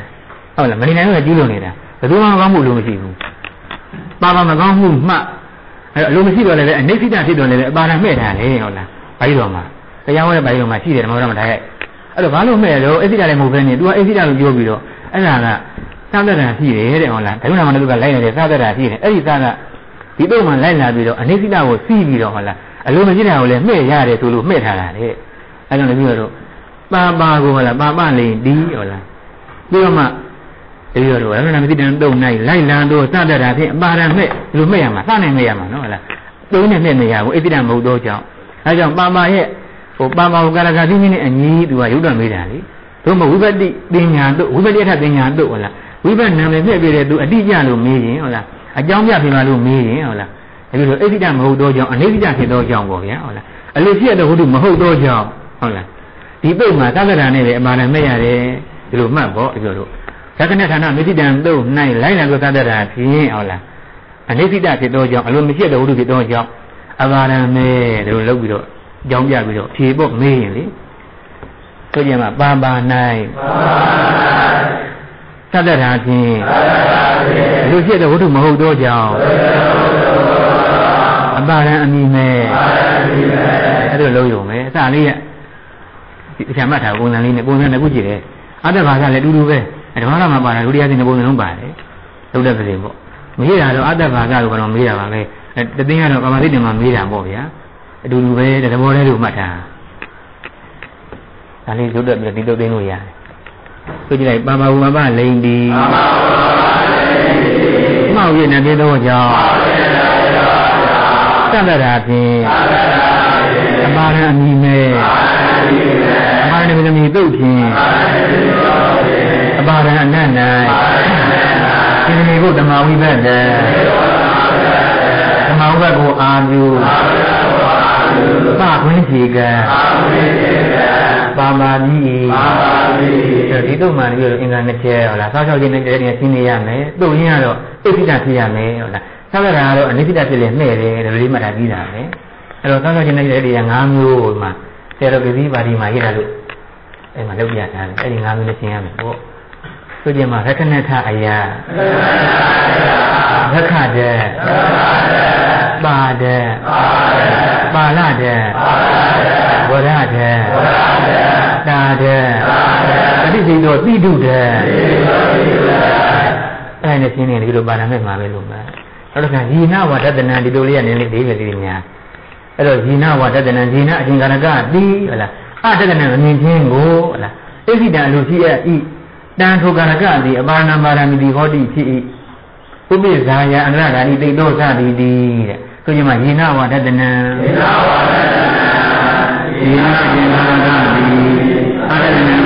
Speaker 1: ဟုတ်လားမနေနိုင်လို့ကျူးလွန်နေတာဘယ်သူမှမကောင်းမှုလိုမရှိဘူးပါပါမကောင်းမှုမှအဲ့အလိုမရှိတော့လည်းအနိဋ္ဌိတဖြစ်တော့လည်းအပါဒံမှဲ့ထားတယ်ဟုတ်လားဘာကြီးတော့မှာတရားဟောတဲ့ဘာကြီးတော့မှာရှိတယ်ဓမ္မတော်မှာထားရဲ့အဲ့တော့ဘာလို့မှဲ့လို့အသိတာလည်းမဟုတ်ဘဲနဲ့ तू ကအသိတာလို့ပြောပြီးတော့အဲ့ဒါကသတ်တရာရှိတယ်တဲ့ဟုတ်လားဒုက္ခနာမနုကလိုက်နေတဲ့သတ်တရာရှိတယ်အဲ့ဒီသတ်ကဒီတော့မှလိုက်လာပြီးတော့အနိစ္စကိုစီးပြီးတော့ဟုတ်လား အလိုမရှိတာကိုလည်းမှဲ့ရတယ်ဆိုလို့မှဲ့ထားတာတဲ့အဲ့ကြောင့်လည်းပြီးတော့ပါပါကိုဟုတ်လားပါပလိန်ဒီဟုတ်လားပြီးတော့မှဒီလိုတော့ရဟနာမသိတဲ့တုံနိုင်လိုက်လာတော့သတ္တရာဖြင့်အပါရမဲ့လူမဲ့ရမှာသနိုင်မဲ့ရမှာနော်ဟုတ်လားတုံးနဲ့နဲ့နေရဘူးအသိတမဟုတ်တော့ကြောင့်အဲကြောင့်ပါပါရဲ့ဟိုပါပါဟိုကာလကတိမိနဲ့အညီသူကရုပ်တော်မေးတာလေတို့မဝိပတိပညာတို့ဝိပတိအထပညာတို့ဟုတ်လားဝိပဿနာနဲ့ပြည့်ပြည့်တဲ့သူအတိကျလို့မေးရင်ဟုတ်လားအကြောင်းပြပြင်ပါလို့မေးရင်ဟုတ်လား ဒါပြီးတော့အဋ္ဌိတမဟုတ်တော့ကြောင့်အနိဋ္ဌိတဖြစ်တော့ကြောင့်ပေါ့ဗျာဟုတ်လားအလိုဖြစ်တဲ့ဟုတ်တုမဟုတ်တော့ကြောင့်ဟုတ်လားဒီပုတ်မှာသက္ကရာနဲ့ပဲအမှန်တမ်းမဲ့ရတယ်ဒီလိုမှတ်ပေါ့ပြောလို့သက္ကနဌာနမေသိတံတုတ်၌လိုက်လာလို့သတ္တရာဖြင့်ဟုတ်လားအနိစ္စတဖြစ်တော့ကြောင့်အလိုမရှိတဲ့ဝိတုဖြစ်တော့ကြောင့်အဘာရမဲဒီလိုလုပ်ပြီးတော့ကြောင်းပြပြီးတော့ဖြေဖို့မေးရင်လေဆိုကြမှာပါပါ၌သတ္တရာဖြင့်လူဖြစ်တဲ့ဝိတုမဟုတ်တော့ကြောင့် အပါရံအမိမဲအဲ့လိုလုပ်ရုံပဲအစလေးကဒီအချမ်းမှတ်ထားပုံစံလေးနဲ့ပုံစံတစ်ခုကြည့်တယ်အတ္တဘာကလည်းအတူတူပဲဓမ္မရမှာပါတာဒုတိယသင်္ပုံစံလုံးပါတယ်လုံးတဲ့ပစီပေါ့မေးတာတော့အတ္တဘာကလို့ကတော့မေးတာပါပဲတသိန်းကတော့ပမာသိတယ်မှာမေးတာပေါ့ဗျာအတူတူပဲတဘောလေးလို့မှတ်ထားဒါလေးရုပ်တက်ပြီးဒီလိုသိလို့ရတယ်ဆိုကြည့်လိုက်ပါပါဝမပလိန်ဒီပါပါဝမပလိန်ဒီမောက်ရနေသေးသောကြောင့် သတ္တရာဖြင့်အပါရအမိမဲအပါရနေမီတုတ်ဖြင့်အပါရအနတ်၌ဒီနေ့ကိုဓမ္မဝိဘတ်တံဓမ္မဝိဘတ်ကိုအာပြုပခွင့်စီကံပါပါမည်
Speaker 2: ပါပါမည်
Speaker 1: ဒီတော့မှလည်းအင်္ဂါနှစ်ချက်ဟုတ်လားဆောက်ရှောက်ခြင်းနဲ့တည်းတည်းရှင်းနေရမယ်တုတ်ရင်းကတော့အိဋ္ဌိတဖြစ်ရမယ်ဟုတ်လား ဆောက်ရတာကတော့အနိဋ္ဌိတဖြစ်လေမှဲ့တယ်ဒါလေးမှတ်ထားပြီးတာပဲအဲ့တော့ဆောက်ရှောက်ခြင်းနဲ့တည်းတည်း၅မျိုးမှာဆရာတော်ကတိပါဠိမှာရေးတာလို့အဲ့မှာလုပ်ပြထားတယ်အဲ့ဒီ၅မျိုးနဲ့ရှင်းရမယ်ပေါ့ဆိုကြမှာရခဏထအယာရခတဲ့ပါတဲ့ပါဠတဲ့ဝရတဲ့တာတဲ့အတိစိတ်တော့တိတုတဲ့အဲ့နဲ့ရှင်းနေတယ်ဒီလိုပါဏမဲ့မှာပဲလို့ပဲ နောက်တစ်ခါဇီနဝတ္တနာဒီလိုလေးကနည်းနည်းလေးပဲလေးများအဲ့တော့ဇီနဝတ္တနာဇီနအရှင်ကာရကတိဟုတ်လားအတ္တနာမမြင်ခြင်းကိုဟုတ်လားအိဋ္ဌိတံလူရှိရဲ့ဤတန်ထိုကာရကသည်အပါဏပါရမီတိဟောတိဖြစ်၏ဥပိ္ပဇာယအန္တရဂာတိတိတ်သောသတိတိတဲ့ဆိုကြမှာယေနဝတ္တနာ
Speaker 2: သေနာဝါဒနာ
Speaker 1: ယေနယေနဂာတိအတ္တနာ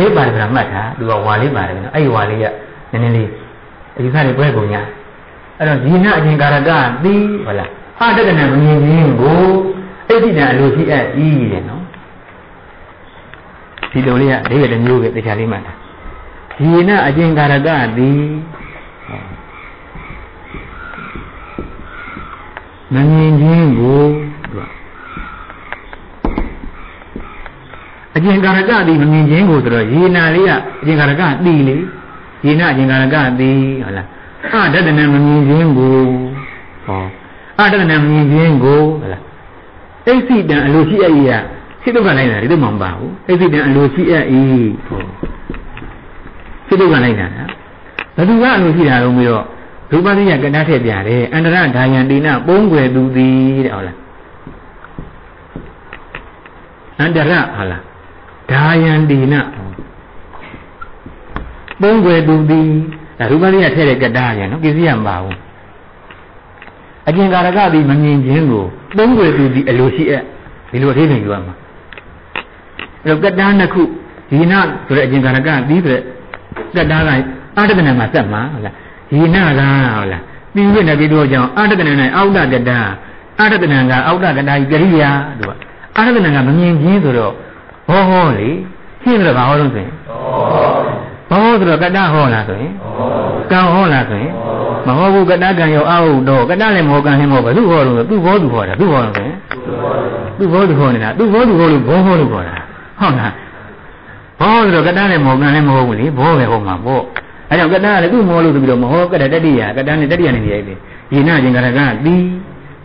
Speaker 1: လေးပါတယ်ဆိုတာမှတ်တာသူကဝါလေးပါတယ်နော်အဲ့ဒီဝါလေးကနည်းနည်းလေးအယူဆတွေပွဲကုန်ညာအဲ့တော့ဇေနအချင်းကာရကသီးဟုတ်လားအတ္တနာမမြင်ခြင်းကိုအိဋ္ဌိတံအလိုရှိအပ်ဤတဲ့နော်ဒီလိုလေးကဒိဋ္ဌိတစ်မျိုးပဲတရားလေးမှတ်တာဇေနအချင်းကာရကသီးမမြင်ခြင်းကိုသူက အကျင်ကာရကသည်မမြင်ခြင်းကိုဆိုတော့ယေနာလေးကအကျင်ကာရကသိလေယေနာအကျင်ကာရကသိဟုတ်လားအတတနာမမြင်ခြင်းကိုဟောအတတနာမမြင်ခြင်းကိုဟုတ်လားအိသိတံအလိုရှိအပ်ရစိတ်ဒုက္ခလိုက်တာဒီတော့မှမပါဘူးအိသိတံအလိုရှိအပ်ဤဟောစိတ်ဒုက္ခလိုက်တာနော်ဘယ်သူကအလိုရှိတာလုံးပြီးတော့ရူပတိယကတ္တထည့်ပြတယ်အန္တရဒါယံတိနပုံွယ်သူသည်တဲ့ဟုတ်လားအန္တရဟုတ်လား ဒါယံဒီနပုံွယ်သူသည်ဒါရူပရိယထည့်တဲ့ကတ္တရနော်ကိစ္စရမပါဘူးအကျင်ကာရကသည်မမြင်ခြင်းကိုပုံွယ်သူသည်အလိုရှိအပ်ဒီလိုအသေးသေးယူရမှာအဲ့တော့ကတ္တနှစ်ခုဒီနဆိုတဲ့အကျင်ကာရကသည်ဆိုတဲ့ကတ္တကအတ္တကနမှာစက်မှာဟုတ်လားဒီနကဟုတ်လားပြီးပြနေပြီးတော့ကြောင့်အတ္တကန၌အောက်တကတ္တအတ္တကနကအောက်တကတ္တဤကရိယာတို့ကအတ္တကနကမမြင်ခြင်းဆိုတော့ ဟောဟောလေရှင်းတယ်ဘာဟောလို့ဆိုရင်ဟောဆိုတော့ကတ္တဟောလားဆိုရင်ကံဟောလားဆိုရင်မဟောဘူးကတ္တကံရောအာဟုတော့ကတ္တလည်းမဟောကံလည်းမဟောဘယ်သူဟောလို့သူဘောသူဟောတာသူဟောလို့ဆိုရင်သူဘောသူဟောနေတာသူဘောသူဟောလို့ဘောဟောလို့ဟောတာဟုတ်လားဘောဆိုတော့ကတ္တလည်းမဟောကံလည်းမဟောဘူးလေဘောပဲဟောမှာပေါ့အဲကြောင့်ကတ္တကလည်းသူ့မောလို့ဆိုပြီးတော့မဟောကတ္တတတိယကတ္တနဲ့တတိယနဲ့နေရိုက်တယ်ဒီနာကျင်ကရကသီ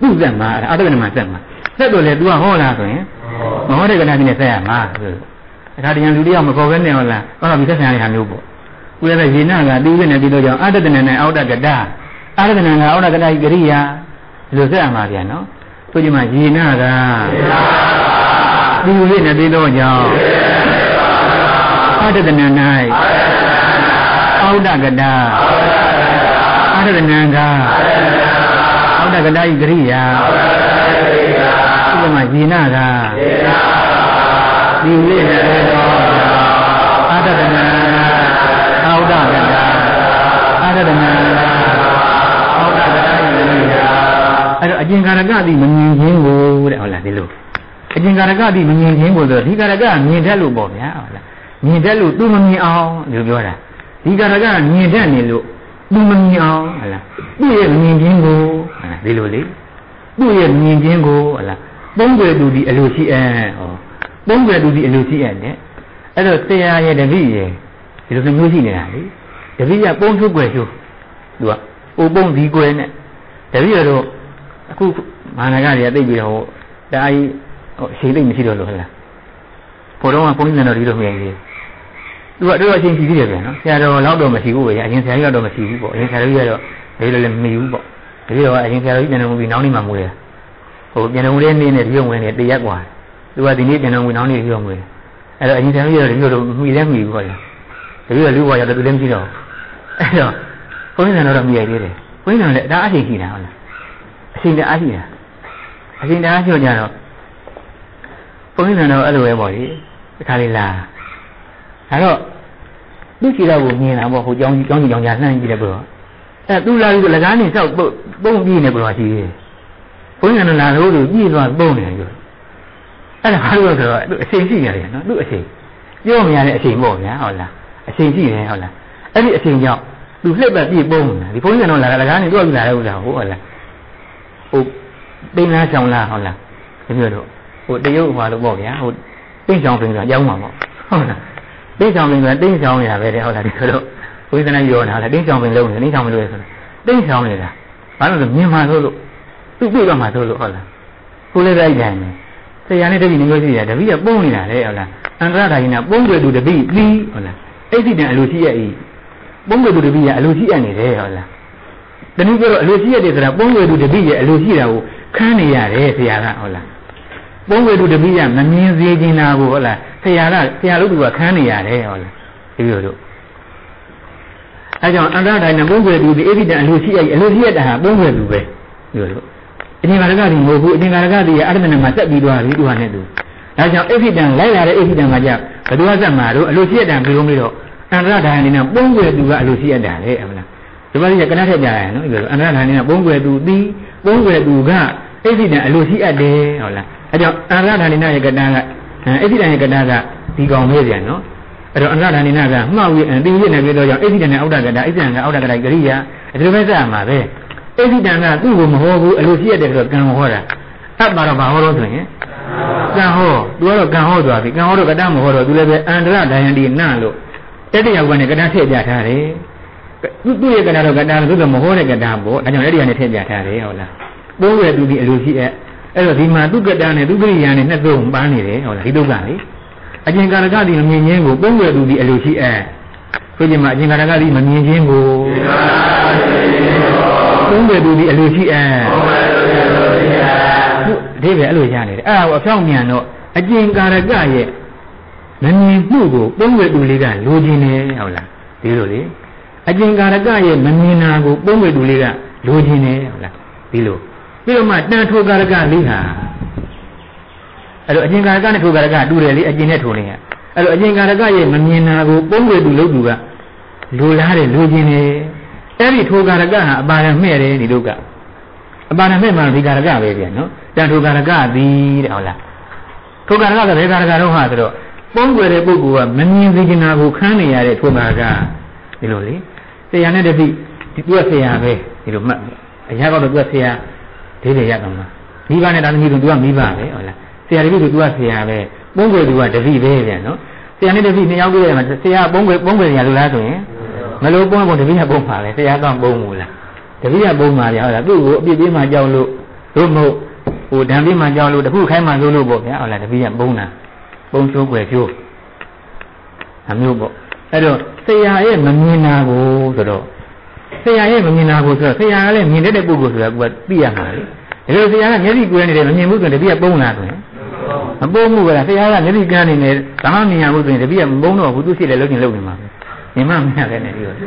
Speaker 1: သူ့သက်မှာအတ္တကနမှာသက်မှာသက်တော့လေ तू ကဟောလားဆိုရင် မဟောတဲ့ကဏ္ဍကြီးနဲ့ဆက်ရမှာဆိုအခါတရံလူတယောက်မခေါ်ဘဲနဲ့ဟောလားဟောတော့ဒီဆက်ဆံရတဲ့ဟာမျိုးပေါ့ကုရတဲ့ရေနာကတီးရနေပြီးတော့ကြောင့်အတ္တတနနဲ့အောက်တကတအတ္တတနကအောက်တကတကရိယာဒီလိုဆက်ရမှာပြန်နော်ဆိုကြမှာရေနာကတီးရနေပြီးတော့ကြောင့်အတ္တတန၌အောက်တကတအတ္တတနကအောက်တကတကရိယာ ဒီမှာရေနာကဒီလေးနဲ့တော့အတ္တတနာအောက်တကတာအတ္တတနာအောက်တကတာရေနာအဲ့တော့အကျင်ကာရကတိမမြင်ခြင်းကိုတဲ့ဟုတ်လားဒီလိုအကျင်ကာရကတိမမြင်ခြင်းကိုဆိုတော့ဒီကာရကမြင်တတ်လို့ပေါ့ဗျာဟုတ်လားမြင်တတ်လို့သူမမြင်အောင်လို့ပြောတာဒီကာရကမြင်တတ်နေလို့သူမမြင်အောင်ဟုတ်လားသူ့ရဲ့မြင်ခြင်းကိုဟုတ်လားဒီလိုလေသူ့ရဲ့မြင်ခြင်းကိုဟုတ်လား သုံးွယ်သူဒီအလိုရှိအဲဟောသုံးွယ်သူဒီအလိုရှိအဲနဲ့အဲ့တော့တရားရဲ့တပိရဲ့ဒီလိုမျိုးရှိနေတာလေတပိကပုံထုတ်ွယ်ချိုးသူကအိုပုံဒီကွယ်နဲ့တပိရတော့အခုမာနကတွေကသိပြီးတော့ဟိုတာကြီးဟိုရှိသိမရှိတော့လို့ဟဲ့လားဘုံတော့ကဘုန်းကြီးတော်ဒီလိုမြင်ကြီးသူကတော်အချင်းရှိသေးတယ်ဗျာနော်ဆရာတော်လောက်တော့မရှိဘူးပဲအရင်ဆရာကြီးကတော့မရှိဘူးပေါ့အရင်ဆရာကြီးကတော့ဒီလိုလည်းမမီဘူးပေါ့ဒီလိုကအရင်ဆရာတော်ကြီးပြန်တော်မူပြီးနောက်နေ့မှမူတယ် ဟိုပြန်တော်မူတဲ့နေ့နဲ့ဒီလိုဝင်နေတရက်กว่าသူကဒီနေ့ပြန်တော်မူနောက်နေ့ဒီလိုဝင်အဲ့တော့အရင်ဆရာကြီးကတော့ဒီလိုတော့မှီလည်းမှီဘူးပေါ့လေဒီလိုလူဘွားရောက်တော့သူလည်းမရှိတော့အဲ့တော့ဘုန်းကြီးတော်တော့မြည်သေးတယ်ဘုန်းကြီးတော်လည်းဒါအချိန်ရှိတာဟုတ်လားအချိန်တအားရှိတာအချိန်တအားရှိကြတော့ဘုန်းကြီးတော်အဲ့လိုပဲပေါ့လေသူ တခါလေးလာဒါတော့သူ့ခြေတော့ကိုမြင်လာပေါ့ဟိုကြောင်းကြီးကြောင်းကြီးကြောင်းညာလှမ်းကြည့်တယ်ပေါ့အဲသူလာပြီးလကားနေဆောက်ပုံပြီးနေပေါ့ရှိသေးတယ် ဘုန်းကြီးကလာလို့သူကြည့်သွားပုံနေတယ်ပြောအဲ့ဒါဘာလို့လဲဆိုတော့သူအချိန်ရှိရတယ်နော်သူ့အချိန်ပြောမရတဲ့အချိန်ပေါ့ဗျာဟုတ်လားအချိန်ရှိတယ်ဟုတ်လားအဲ့ဒီအချိန်ကြောင့်သူလှက်ပတ်ပြည့်ပုံနေတာဒီဘုန်းကြီးကတော့လာလကားနေသူ့ကလာတဲ့ဥစ္စာဟုတ်လားဟိုပိန်းလားဆောင်လားဟုတ်လားဒီမျိုးတော့ဟိုတရုတ်ဟွာလို့ပေါ့ဗျာဟိုပိန်းဆောင်ပင်ဆိုရောက်မှာပေါ့ဟုတ်လားပိန်းဆောင်ပင်ကတိန်းဆောင်နေတာပဲတဲ့ဟုတ်လားဒီလိုဝိသနာယောနာလားတိန်းဆောင်ပင်လုံးနေတိန်းဆောင်ပင်လို့ဆိုတော့တိန်းဆောင်နေတာဘာလို့လဲမြင်မှလို့လို့ သူ့ပြတော့မှလို့လို့ဟုတ်လားကိုလည်းတိုက်တယ်ဆရာနဲ့တပည့်နေလို့ရှိရတပည့်ကပုံနေတာလေဟုတ်လားအန္တရာဓာကြီးနာပုံွယ်သူတပည့်ပြီးဟုတ်လားအဲ့ဒီတန်အလိုရှိရဲ့ဤပုံွယ်သူတပည့်ကအလိုရှိရနေတယ်ဟုတ်လားတနည်းပြောတော့အလိုရှိရတယ်ဆိုတာပုံွယ်သူတပည့်ရဲ့အလိုရှိတာကိုခန်းနေရတယ်ဆရာကဟုတ်လားပုံွယ်သူတပည့်ကမမြင်စေချင်တာကိုဟုတ်လားဆရာကဆရာလို့သူကခန်းနေရတယ်ဟုတ်လားဒီလိုတို့အဲကြောင့်အန္တရာတိုင်းနဲ့ပုံွယ်သူဒီအဲ့ဒီတန်အလိုရှိရအလိုရှိရတာဟာပုံွယ်သူပဲဒီလိုတို့ အင်္ဂါရကတိမဟုတ်ဘူးအင်္ဂါရကတိရဲ့အရမဏမှာတက်ပြီးသွားပြီသူဟာနဲ့သူဒါကြောင့်အိဋ္ဌိတံလိုက်လာတဲ့အိဋ္ဌိတံမှာကြဘယ်သူကစက်မှာတော့အလိုရှိရတံပြီးလို့မလို့အန္တရာဒိုင်အနေနဲ့ပုံွယ်သူကအလိုရှိရတံလေအမလားဒီမှာကြီးကနထက်ကြရနော်ဒီလိုအန္တရာဒိုင်အနေနဲ့ပုံွယ်သူသည်ပုံွယ်သူကအိဋ္ဌိတံအလိုရှိအပ်တယ်ဟုတ်လားအဲကြောင့်အန္တရာဒိုင်အနေရဲ့ကတ္တကအိဋ္ဌိတံရဲ့ကတ္တကဒီကောင်လေးပြန်နော်အဲ့တော့အန္တရာဒိုင်အနေကမှောက်ရအသိရနေပြီးတော့ကြောင့်အိဋ္ဌိတံနဲ့အောက်တကတ္တအိဋ္ဌိတံကအောက်တကတ္တကရိယာဒီလိုပဲစရမှာပဲ အိဋ္ဌိတံကသူ့ကိုမဟောဘူးအလိုရှိရတယ်ဆိုတော့ကံဟောတာအပ်ပါတော့ဘာဟောတော့ဆိုရင်ကံဟောသူကတော့ကံဟောသွားပြီကံဟောတော့ကတ္တမဟောတော့သူလည်းပဲအန္တရဒိုင်ယန်ဒီနလို့တက်တဲ့ယောက်ကနေကတ္တထည့်ပြထားတယ်သူသူ့ရဲ့ကတ္တတော့ကတ္တဆိုတော့မဟောတဲ့ကတ္တပေါ့ဒါကြောင့်အဲ့ဒီကနေထည့်ပြထားတယ်ဟုတ်လားပုံးရသူဒီအလိုရှိရဲ့အဲ့တော့ဒီမှာသူကတ္တနဲ့သူပရိယာနဲ့နှစ်သုံးပန်းနေတယ်ဟုတ်လားဒီဒုက္ခလေအကျင်ကာရကဒီမမြင်ခြင်းကိုပုံးရသူဒီအလိုရှိရဲ့ဆိုကြမှာအကျင်ကာရကဒီမမြင်ခြင်းကို သုံးတယ်သူဒီအလိုရှိအဲအဓိပ္ပာယ်အဲ့လိုရနေတယ်အဲ့ဒါကိုအဖြောင်းမြန်တော့အကျင်ကာရကရဲ့မမြင်မှုကိုပုံွယ်သူလေးကလိုချင်တယ်ဟုတ်လားဒီလိုလေအကျင်ကာရကရဲ့မမြင်တာကိုပုံွယ်သူလေးကလိုချင်တယ်ဟုတ်လားဒီလိုပြီးတော့မှတန်ထိုကာရကလေးဟာအဲ့တော့အကျင်ကာရကနဲ့ထိုကာရကတူတယ်လေအကျင်နဲ့ထိုနေရအဲ့တော့အကျင်ကာရကရဲ့မမြင်တာကိုပုံွယ်သူလို့သူကလိုလားတယ်လိုချင်တယ် အဲ့ဒီထိုကာရကဟာအပါရမဲ့တယ်ဒီလိုကအပါရမဲ့မှာဒီကာရကပဲပြန်နော်တန်ထိုကာရကသည်တဲ့ဟုတ်လားထိုကာရကကဘယ်ကာရကတော့ဟာဆိုတော့ပုံွယ်တဲ့ပုဂ္ဂိုလ်ကမမြင်သိချင်တာကိုခန်းနေရတဲ့ထိုကာရကဒီလိုလေဆရာနဲ့တပိဒီသူကဆရာပဲဒီလိုမှတ်အရာကတော့သူကဆရာဒိဋ္ဌိရကောင်လားမိဘနဲ့တာသမီးတို့သူကမိဘပဲဟုတ်လားဆရာတပိတို့သူကဆရာပဲပုံွယ်သူကတပိပဲပြန်နော်ဆရာနဲ့တပိနှစ်ယောက်တည်းရမှာဆရာပုံွယ်ပုံွယ်ဆရာလို့လားဆိုရင် မလို့ပုံပုံတပိကပုံပါလေဆရာကပုံမူလားတပိကပုံပါလေဟုတ်လားသူ့ကိုအပြစ်ပေးမှကြောက်လို့တို့မဟုတ်ဟိုဓာန်ပေးမှကြောက်လို့တခုခိုင်းမှလို့လို့ပေါ့ဗျာဟုတ်လားတပိကပုံတာပုံချိုးွယ်ချိုးအမျိုးပေါ့အဲ့တော့ဆရာရဲ့မမြင်တာကိုဆိုတော့ဆရာရဲ့မမြင်တာကိုဆိုတော့ဆရာကလည်းမြင်တတ်တဲ့ပုဂ္ဂိုလ်ဆိုတာကသိရမှာလေဒါလို့ဆရာကမျက်စိကိုယ်နေတယ်မမြင်ဘူးဆိုရင်တပိကပုံလာဆိုရင်မပုံမှုကလားဆရာကမျက်စိကန်းနေတယ်ဘာမှမြင်ရဘူးဆိုရင်တပိကမပုံတော့ဘူးသူရှိတယ်လုံးချင်လုံးနေမှာ မြင်မှမရတဲ့နေပြီးတော့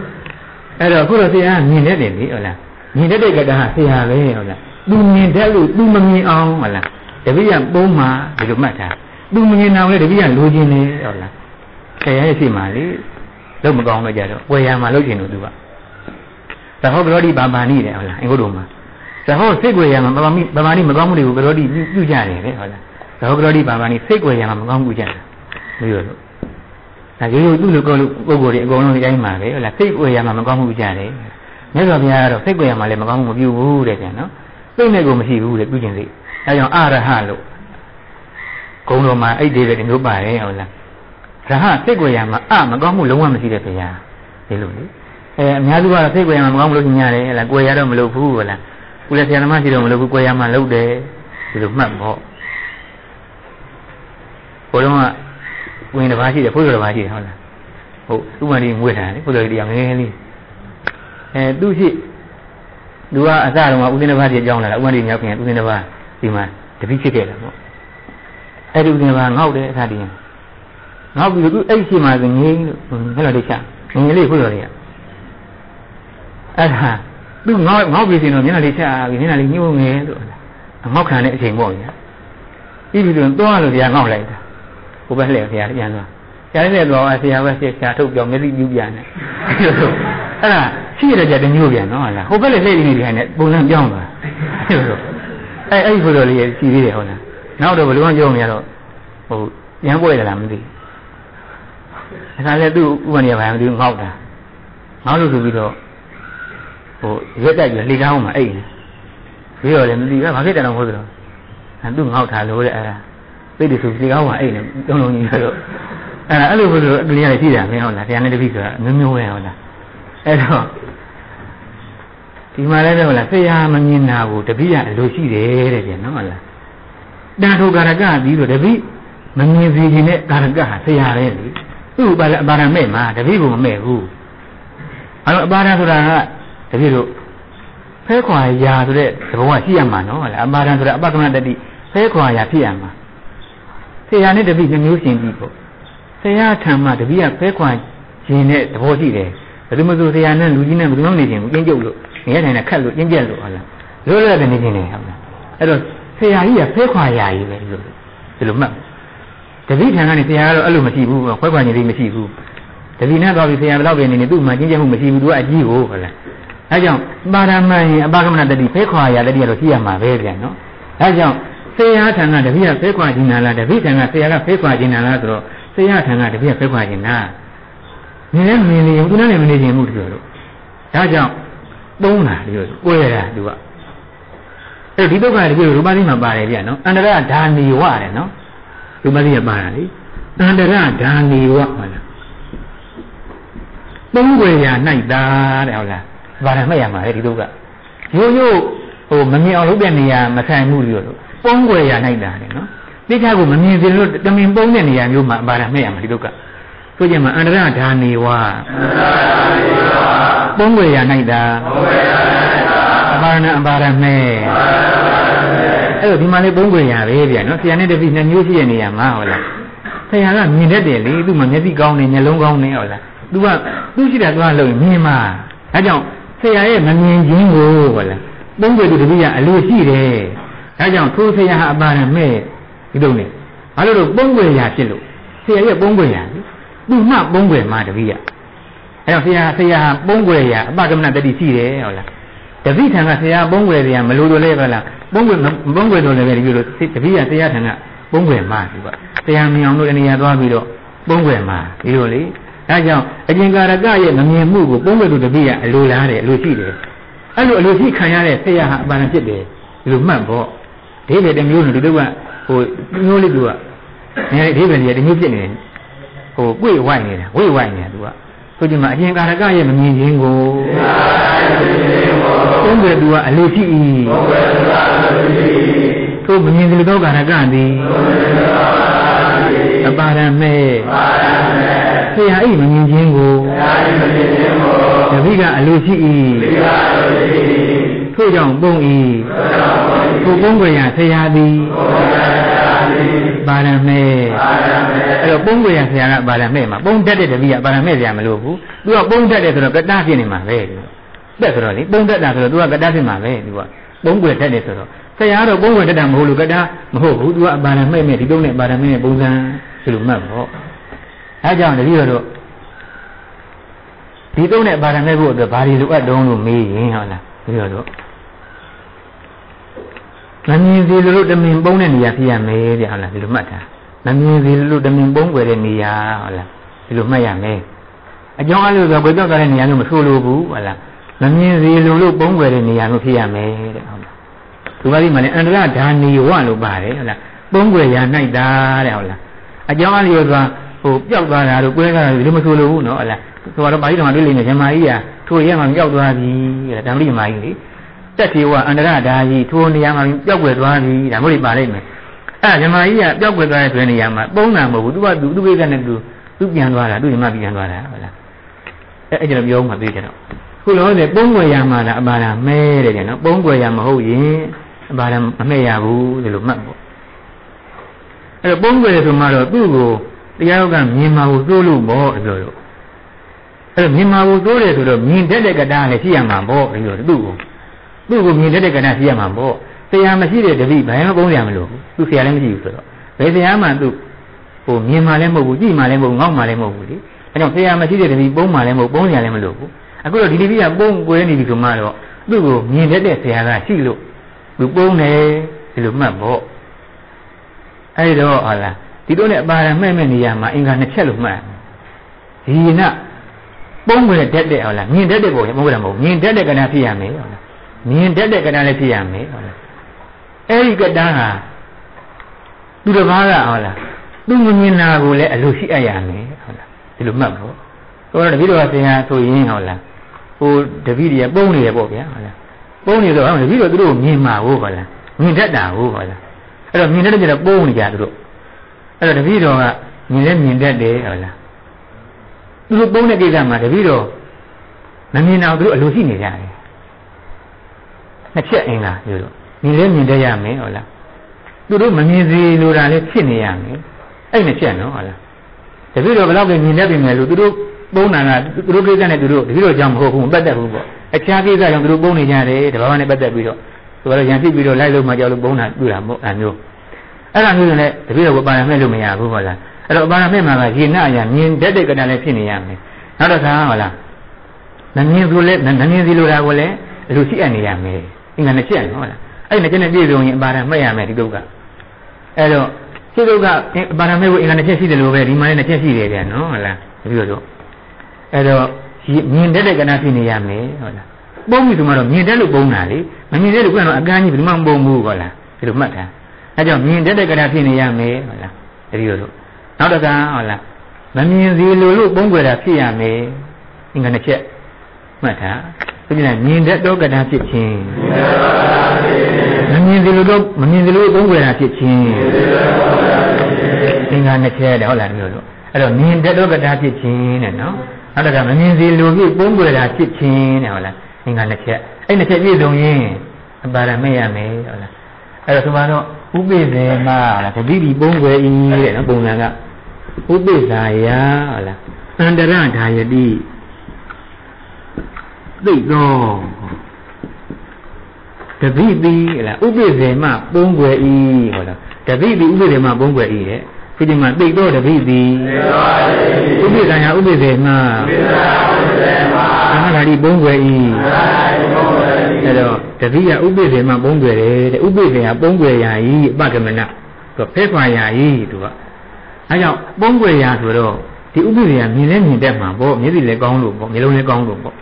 Speaker 1: အဲ့တော့အခုတော့ဆရာကမြင်တတ်တယ်လေဟုတ်လားမြင်တတ်တဲ့ကတ္တဟာဆရာပဲဟုတ်လားသူမြင်တတ်လို့သူမမြင်အောင်ဟုတ်လားတပိကပုံမှာဒီလိုမှတ်ထားသူမမြင်အောင်လေတပိကလိုချင်နေဟုတ်လားဆရာရဲ့ရှိမှလေလုံးမကောင်းတော့ကြတော့ဝယ်ရမှာလုပ်ချင်လို့သူကသဟောကရောဒီဘာဘာနိတယ်ဟုတ်လားအင်္ဂုတ္တမှာသဟောစိတ်ွယ်ရမှာဘာမဘာမနိမကောင်းမှုတွေကိုကရောဒီပြုကြတယ်လေဟုတ်လားသဟောကရောဒီဘာဘာနိစိတ်ွယ်ရမှာမကောင်းမှုကြတယ်မျိုးလို့ ဒါရိုးရိုးသူ့လိုကောလို့ပုံကိုယ်တွေအကုန်လုံးတိုင်းမှာပဲဟုတ်လားစိတ်ွယ်ရမှာမကောင်းမှုကြတယ်မြတ်စွာဘုရားကတော့စိတ်ွယ်ရမှာလည်းမကောင်းမှုမပြုဘူးတဲ့ကျန်နော်စိတ်နဲ့ကိုမရှိဘူးတဲ့ပြုခြင်းစိတ်အဲကြောင့်အရဟလို့ဂုံတော်မှာအဲ့ဒီတွေမျိုးပါတယ်ဟုတ်လားရဟစိတ်ွယ်ရမှာအမကောင်းမှုလုံးဝမရှိတဲ့ဘုရားဒီလိုလေအဲအများစုကတော့စိတ်ွယ်ရမှာမကောင်းမှုလို့ညရတယ်ဟဲ့လားကိုယ်ရတော့မလုပ်ဘူးဟုတ်လားကိုယ်လည်းဆရာသမားရှိတော့မလုပ်ဘူးကိုယ်ရမှာလုပ်တယ်ဒီလိုမှတ်ပေါ့ဘုရားက ဝင်တစ်ပါးရှိတယ်ဘုရားတစ်ပါးရှိတယ်ဟုတ်လားဟုတ်ဥပမာလေးငွေထားတယ်ဘုရားတရားငယ်ငယ်လေးအဲသူရှိသူကအစတုန်းကဦးသိန်းတစ်ပါးကြီးအကြောင်းလာတာဥပမာလေးမြောက်ခင်ဦးသိန်းတစ်ပါးဒီမှာတပိဖြစ်ခဲ့တယ်ပေါ့အဲ့ဒီဦးသိန်းတစ်ပါးငေါက်တယ်အခါတည်းငေါက်ပြီးသူအဲ့ရှိမှဆိုငင်းလို့ဟဲ့လားလေးချငင်းလေးဘုရားလေးကအဲ့ဒါသူငေါက်ငေါက်ပြီးစင်တော့မျက်နှာလေးချပြီးမျက်နှာလေးညှိုးငယ်လို့ငေါက်ခံတဲ့အချိန်ပေါ့ညာပြီးပြီဆိုတော့သွားလို့တရားငေါက်လိုက်တာ ဟိုဘက်လှည့်ဆရာပြန်သွားဆရာလည်းတော့ဆရာပဲဆရာထုတ်ပြောမျက်စိပြူပြန်တယ်အဲ့ဒါရှိရတဲ့ကြတဲ့မျိုးပြန်နော်ဟုတ်လားဟိုဘက်လည်းလှည့်နေနေတယ်ပုံစံပြောင်းသွားအဲ့လိုအဲ့အဲ့ဘုလိုလေးရှိသေးတယ်ဟုတ်လားနောက်တော့ဘယ်လိုမှပြောမရတော့ဟိုရမ်းပွဲတယ်လားမသိဘူးအဲ့ဒါလည်းသူ့ဥပဒေဘာမှမသိဘူးငေါက်တာငေါက်လို့ဆိုပြီးတော့ဟိုရက်တက်ပြီးလှေကားအောင်မှာအိတ်နေပြီးတော့လည်းမသိဘူးဘာဖြစ်တယ်တော့ဟုတ်သလားအဲသူငေါက်ထားလို့တဲ့အဲ့ဒါ သိတယ်ဆိုလှေကားအောင်မှာအိတ်နေတုံးလုံးကြီးဆိုတော့အဲ့ဒါအဲ့လိုဆိုတော့အကလေးရရှိတာမင်းဟုတ်လားတရားနဲ့တပိဆိုတာမျိုးမျိုးပဲဟုတ်လားအဲ့တော့ဒီမှာလည်းဟုတ်လားဆရာမမြင်တာကိုတပိရအလိုရှိတယ်တဲ့ပြန်နော်ဟုတ်လားတန်ထိုကာရကပြီးတော့တပိမမြင်စီခြင်းနဲ့ကာရကဟာဆရာပဲလေသူ့ဘာလဲအပါရမဲ့မှာတပိကမမဲ့ဘူးအဲ့တော့အပါရဆိုတာကတပိတို့ဖဲခွာရာဆိုတဲ့သဘောကရှိရမှာနော်ဟုတ်လားအပါရဆိုတာအပကမတတိဖဲခွာရာဖြစ်ရမှာ ဆရာနဲ့တပိနှမျိုးရှင်ပြီးပေါ့ဆရာထံမှာတပိကဖဲခွာခြင်းနဲ့သဘောရှိတယ်ဘယ်လိုမှဆိုဆရာနဲ့လူကြီးနဲ့ဘယ်လိုမှနေခြင်းဘူးကျင်းကျုပ်လို့နေရတိုင်းနဲ့ခက်လို့ကျင်းကျက်လို့ဟုတ်လားလွတ်လပ်တဲ့နေခြင်းနဲ့ဟုတ်လားအဲ့တော့ဆရာကြီးကဖဲခွာရာကြီးပဲဒီလိုဒီလိုမှတ်တပိထံကနေဆရာကတော့အဲ့လိုမရှိဘူးခွဲခွာခြင်းလေးမရှိဘူးတပိနဲ့သွားပြီးဆရာဘယ်တော့ပဲနေနေသူ့မှာကျင်းကျက်မှုမရှိဘူးသူကအကြီးကိုဟုတ်လားအဲကြောင့်ပါရမန်ရင်အပကမဏတတိဖဲခွာရာတတိကတော့ရှိရမှာပဲပြန်နော်အဲကြောင့် ဆရာထံကတပိကဖဲခွာခြင်းနာလားတပိထံကဆရာကဖဲခွာခြင်းနာလားဆိုတော့ဆရာထံကတပိကဖဲခွာခြင်းနာမြင်လဲမြင်နေရင်သူနဲ့မနေခြင်းဘူးတူလို့ဒါကြောင့်သုံးတာဒီလိုကိုယ်ရတာသူကအဲ့ဒီဒုက္ခတကယ်ရူပသိမှာပါတယ်ဗျနော်အန္တရဓာနီဝတဲ့နော်ရူပသိရပါတာလေအန္တရဓာနီဝဟုတ်လားသုံးွယ်ရာ၌တာတဲ့ဟုတ်လားဘာလဲမှတ်ရမှာလေဒီဒုက္ခရိုးရိုးဟိုမမြင်အောင်လုပ်တဲ့နေရာမဆိုင်မှုလို့လို့ ပုံွယ်ရာ၌တာတယ်နော်တိကျကိုမမြင်သေးလို့တမင်ပုံတဲ့နေရာမျိုးမှာဘာလဲမှတ်ရမှာဒီဒုက္ခဆိုကြမှာအန္တရဓာနီဝပုံွယ်ရာ၌တာအပါရဏအပါရမေအဲ့တော့ဒီမှာလေးပုံွယ်ရာပဲဗျာနော်ဆရာနဲ့တပည့်နှစ်မျိုးရှိတဲ့နေရာမှာဟုတ်လားဆရာကမြင်တတ်တယ်လေသူ့မှာမျက်စိကောင်းနေမျက်လုံးကောင်းနေဟုတ်လားသူကသူ့ရှိတာသွားလို့မြင်မှာဒါကြောင့်ဆရာရဲ့မမြင်ခြင်းကိုဟုတ်လားပုံွယ်သူတပည့်ကအလိုရှိတယ် ဒါကြောင့်ထိုးဆရာဟာအပါရမေဒီလိုနဲ့ဘာလို့လို့ပုံွယ်ရာဖြစ်လို့ဆရာရဲ့ပုံွယ်ရာလေသူမှပုံွယ်မှာတပည့်ရအဲ့တော့ဆရာဆရာပုံွယ်ရာအပကမဏတတိရှိတယ်ဟုတ်လားတပိထံကဆရာပုံွယ်ဆရာမလို့တော့လဲပါလားပုံွယ်ပုံွယ်တော့လည်းပဲဒီလိုတပိကဆရာထံကပုံွယ်မှာဒီကဆရာမြင်အောင်လို့အနေရသွားပြီးတော့ပုံွယ်မှာဒီလိုလေဒါကြောင့်အကျင်ကာရကရဲ့မမြင်မှုကိုပုံွယ်သူတပိကအလိုလားတယ်အလိုရှိတယ်အဲ့လိုအလိုရှိခံရတဲ့ဆရာဟာအပန်းဖြစ်တယ်ဒီလိုမှတ်ဖို့ ဒီပဲတစ်မျိုးနဲ့ဒီလိုကဟိုမျိုးလေးသူကငယ်ဒီပဲကြီးတမျိုးဖြစ်နေတယ်ဟိုပွေဝိုက်နေတာဝိဝိုက်နေတာသူကဆိုကြမှာအကျင်ကာရကရဲ့မမြင်ခြင်းကိုသုံးွယ်သူကအလိုရှိ၏ထို့မမြင်သလိုသောကာရကသည်အပါရမေဆရာဤမမြင်ခြင်းကိုတပိကအလိုရှိ၏ထို့ကြောင့်ပုံ၏ ထိုပုံွယ်ရဆရာသည်ပါရမေအဲ့တော့ပုံွယ်ရဆရာကပါရမေမှာပုံတက်တဲ့တပိကပါရမေဆရာမလို့ဘူးသူကပုံတက်တယ်ဆိုတော့ကတ္တဖြစ်နေမှာပဲတက်ဆိုတော့လေပုံတက်တာဆိုတော့သူကကတ္တဖြစ်မှာပဲသူကပုံွယ်တက်တယ်ဆိုတော့ဆရာကတော့ပုံွယ်တက်တာမဟုတ်လို့ကတ္တမဟုတ်ဘူးသူကပါရမေနဲ့ဒီတုံးနဲ့ပါရမေနဲ့ပုံစံဒီလိုမှတ်ပေါ့အဲကြောင့်တပည့်တော်ဒီတုံးနဲ့ပါရမေဖို့အတွက်ဘာတွေလိုအပ်တုံးလို့မေးရင်ဟုတ်လားတပည့်တော် မမြင်စီလို့တမင်ပုံးတဲ့နေရာဖြစ်ရမယ်တဲ့ဟုတ်လားဒီလိုမှတ်တာမမြင်စီလို့တမင်ပုံးွယ်တဲ့နေရာဟုတ်လားဒီလိုမှတ်ရမယ်အကြောင်းအလို့ဆိုဘယ်တော့ကြတဲ့နေရာမျိုးမဆိုးလို့ဘူးဟုတ်လားမမြင်စီလို့လို့ပုံးွယ်တဲ့နေရာမျိုးဖြစ်ရမယ်တဲ့ဟုတ်လားဒီပါဠိမှာလည်းအန္တရဓာနီဝလို့ပါတယ်ဟုတ်လားပုံးွယ်ရာ၌တာတဲ့ဟုတ်လားအကြောင်းအလို့ဆိုဟိုပျောက်သွားတာတို့ကွဲသွားတာဒီလိုမဆိုးလို့ဘူးနော်ဟုတ်လားဆိုတော့ပါဠိတော်မှာတွေ့လိမ့်မယ်ဇမာကြီးကထိုရဲမှာပျောက်သွားပြီတဲ့ဓမ္မလိမာကြီးလေ တက်သေးဝအန္တရဓာကြီးထိုနေရာမှာပျောက်ွယ်သွားပြီဒါမျိုးတွေပါလိမ့်မယ်အဲ့ဇမာကြီးကပျောက်ွယ်သွားတဲ့တွင်နေရာမှာပုံနာမဟုတ်ဘူးသူကသူသူ့ကိစ္စနဲ့သူသူပြန်သွားတာသူဇမာပြန်သွားတာဟုတ်လားအဲ့အဲ့ကျတော့ပြောမှသိကြတော့ခုလောဆယ်ပုံွယ်ရမှာလားအပါဒမဲတဲ့ကြနော်ပုံွယ်ရမဟုတ်ရင်အပါဒမမဲ့ရဘူးဒီလိုမှတ်ပေါ့အဲ့တော့ပုံွယ်ဆိုမှတော့သူ့ကိုတရားဥကမြင်မှာကိုသိုးလို့ပေါ့ပြောလို့အဲ့တော့မြင်မှာကိုသိုးတယ်ဆိုတော့မြင်တတ်တဲ့ကတားလည်းရှိရမှာပေါ့ပြောလို့သူ့ကို သူ့ကိုမြင်တတ်တဲ့ကတားရှိရမှာပေါ့ဆရာမရှိတဲ့တပည့်ဘာမှပုံးရမလို့သူဆရာလည်းမရှိဘူးဆိုတော့ဘယ်ဆရာမှသူ့ဟိုမြင်မှလည်းမဟုတ်ဘူးကြည့်မှလည်းမဟုတ်ငေါ့မှလည်းမဟုတ်ဘူးလေအဲကြောင့်ဆရာမရှိတဲ့တပည့်ပုံမှလည်းမဟုတ်ပုံစံလည်းမလို့ဘူးအခုတော့ဒီတပည့်ကပုံကွဲနေပြီဆိုမှတော့သူ့ကိုမြင်တတ်တဲ့ဆရာကရှိလို့သူပုံတယ်ဒီလိုမှတ်ဖို့အဲဒီတော့ဟာလားဒီလိုနဲ့အပါရမဲ့မဲ့နေရမှာအင်္ဂါနှစ်ချက်လို့မှတ်ဒီနပုံကွဲတတ်တဲ့ဟုတ်လားမြင်တတ်တဲ့ပုံရမဟုတ်လားမဟုတ်မြင်တတ်တဲ့ကဏ္ဍဖြစ်ရမယ်ဟုတ်လား မြင်တတ်တဲ့ကဏ္ဍလည်းဖြစ်ရမယ်ဟုတ်လားအဲဒီကဏ္ဍဟာသူတစ်ပါးကဟုတ်လားသူမမြင်တာကိုလည်းအလိုရှိအပ်ရမယ်ဟုတ်လားဒီလိုမှတ်ဖို့ဟိုတော့တပည့်တော်ဆရာဆိုရင်ဟုတ်လားဟိုတပည့်တွေပုံနေရပေါ့ဗျာဟုတ်လားပုံနေတော့ဟုတ်တပည့်တော်သူတို့မြင်မှာဟုတ်ပါလားမြင်တတ်တာဟုတ်ပါလားအဲ့တော့မြင်တတ်တဲ့ကျတော့ပုံနေကြသူတို့အဲ့တော့တပည့်တော်ကမြင်လဲမြင်တတ်တယ်ဟုတ်လားသူတို့ပုံတဲ့ကိစ္စမှာတပည့်တော်မမြင်အောင်သူတို့အလိုရှိနေကြတယ် နှစ်ချက်အင်္ဂါမျိုးတို့မြင်လဲမြင်တတ်ရမယ်ဟုတ်လားသူတို့မမြင်စေလိုတာလည်းဖြစ်နေရမယ်အဲ့နှစ်ချက်နော်ဟုတ်လားတပည့်တော်ဘယ်တော့မြင်တတ်ပြီမယ်လို့သူတို့ပုံနာကသူတို့ကိစ္စနဲ့သူတို့တပည့်တော်ကြောင့်မဟုတ်ဘူးမပတ်သက်ဘူးပေါ့အခြားကိစ္စကြောင့်သူတို့ပုံနေကြတယ်တဘာဝနဲ့ပတ်သက်ပြီးတော့သူကတော့ရန်ဖြစ်ပြီးတော့လိုက်လို့မှကြောက်လို့ပုံနာပြတာမဟုတ်အမျိုးအဲ့ဒါမျိုးနဲ့တပည့်တော်ကပါရမဲ့လို့မရဘူးဟုတ်လားအဲ့တော့ပါရမဲ့မှာကရေနာအရာမြင်တတ်တဲ့ကဏ္ဍလည်းဖြစ်နေရမယ်နောက်တော့သာဟုတ်လားမမြင်ဘူးလဲမမြင်စီလိုတာကိုလည်းလူရှိအပ်နေရမယ် အင်္ဂါနှစ်ချက်ဟုတ်လားအဲ့ဒီနှစ်ချက်နဲ့ပြည့်စုံရင်ပါရမဲ့ရမယ်ဒီတုတ်ကအဲ့တော့စိတ်ဒုက္ခပါရမေကိုအင်္ဂါနှစ်ချက်ရှိတယ်လို့ပဲဒီမှာလည်းနှစ်ချက်ရှိတယ်ဗျာနော်ဟုတ်လားတပည့်တော်အဲ့တော့မြင်တတ်တဲ့ကဏ္ဍဖြစ်နေရမယ်ဟုတ်လားပုံပြီဆိုမှတော့မြင်တတ်လို့ပုံတာလေမမြင်တဲ့လို့ကတော့အကန်းကြီးဘယ်မှမပုံဘူးဟုတ်လားဒီလိုမှတ်တာအဲကြောင့်မြင်တတ်တဲ့ကဏ္ဍဖြစ်နေရမယ်ဟုတ်လားတပည့်တော်နောက်တစ်ခါဟုတ်လားမမြင်စီလို့လို့ပုံွယ်တာဖြစ်ရမယ်အင်္ဂါနှစ်ချက်မှတ်တာ ဘုရားမြင်တတ်သောကဏ္ဍဖြစ်ခြင်းမမြင်စီလို့တော့မမြင်စီလို့ပုံွယ်တာဖြစ်ခြင်းအင်္ဂါနှစ်ချက်တဲ့ဟုတ်လားမျိုးလို့အဲ့တော့မြင်တတ်သောကထာဖြစ်ခြင်းတဲ့နော်နောက်တစ်ခါမမြင်စီလူပြည့်ပုံွယ်တာဖြစ်ခြင်းတဲ့ဟုတ်လားအင်္ဂါနှစ်ချက်အဲ့နှစ်ချက်ပြည့်စုံရင်အပါရမေ့ရမယ်ဟုတ်လားအဲ့တော့ဆိုတော့ဥပိ္ပေမလားတတိတိပုံွယ်ဤတဲ့နော်ပုံစံကဥပိ္ပဇာယဟုတ်လားအန္တရဓာယတိ သိသောတပိတိလားဥပိ္ပေမပုံွယ်ဤဟုတ်လားတပိတိဥပိ္ပေမပုံွယ်ဤတဲ့ဒီဒီမှာသိတော့တပိတိဥပိ္ပဇာယဥပိ္ပေမအာဟာရီပုံွယ်ဤအဲ့တော့တတိယဥပိ္ပေမပုံွယ်တယ်တဲ့ဥပိ္ပေကပုံွယ်ရာဤအပကမနသူဖဲခွာရာဤသူကအဲကြောင့်ပုံွယ်ရာဆိုတော့ဒီဥပိ္ပေကမြင်လဲမြင်တတ်မှာပေါ့မျက်စိလည်းကောင်းလို့ပေါ့မျက်လုံးလည်းကောင်းလို့ပေါ့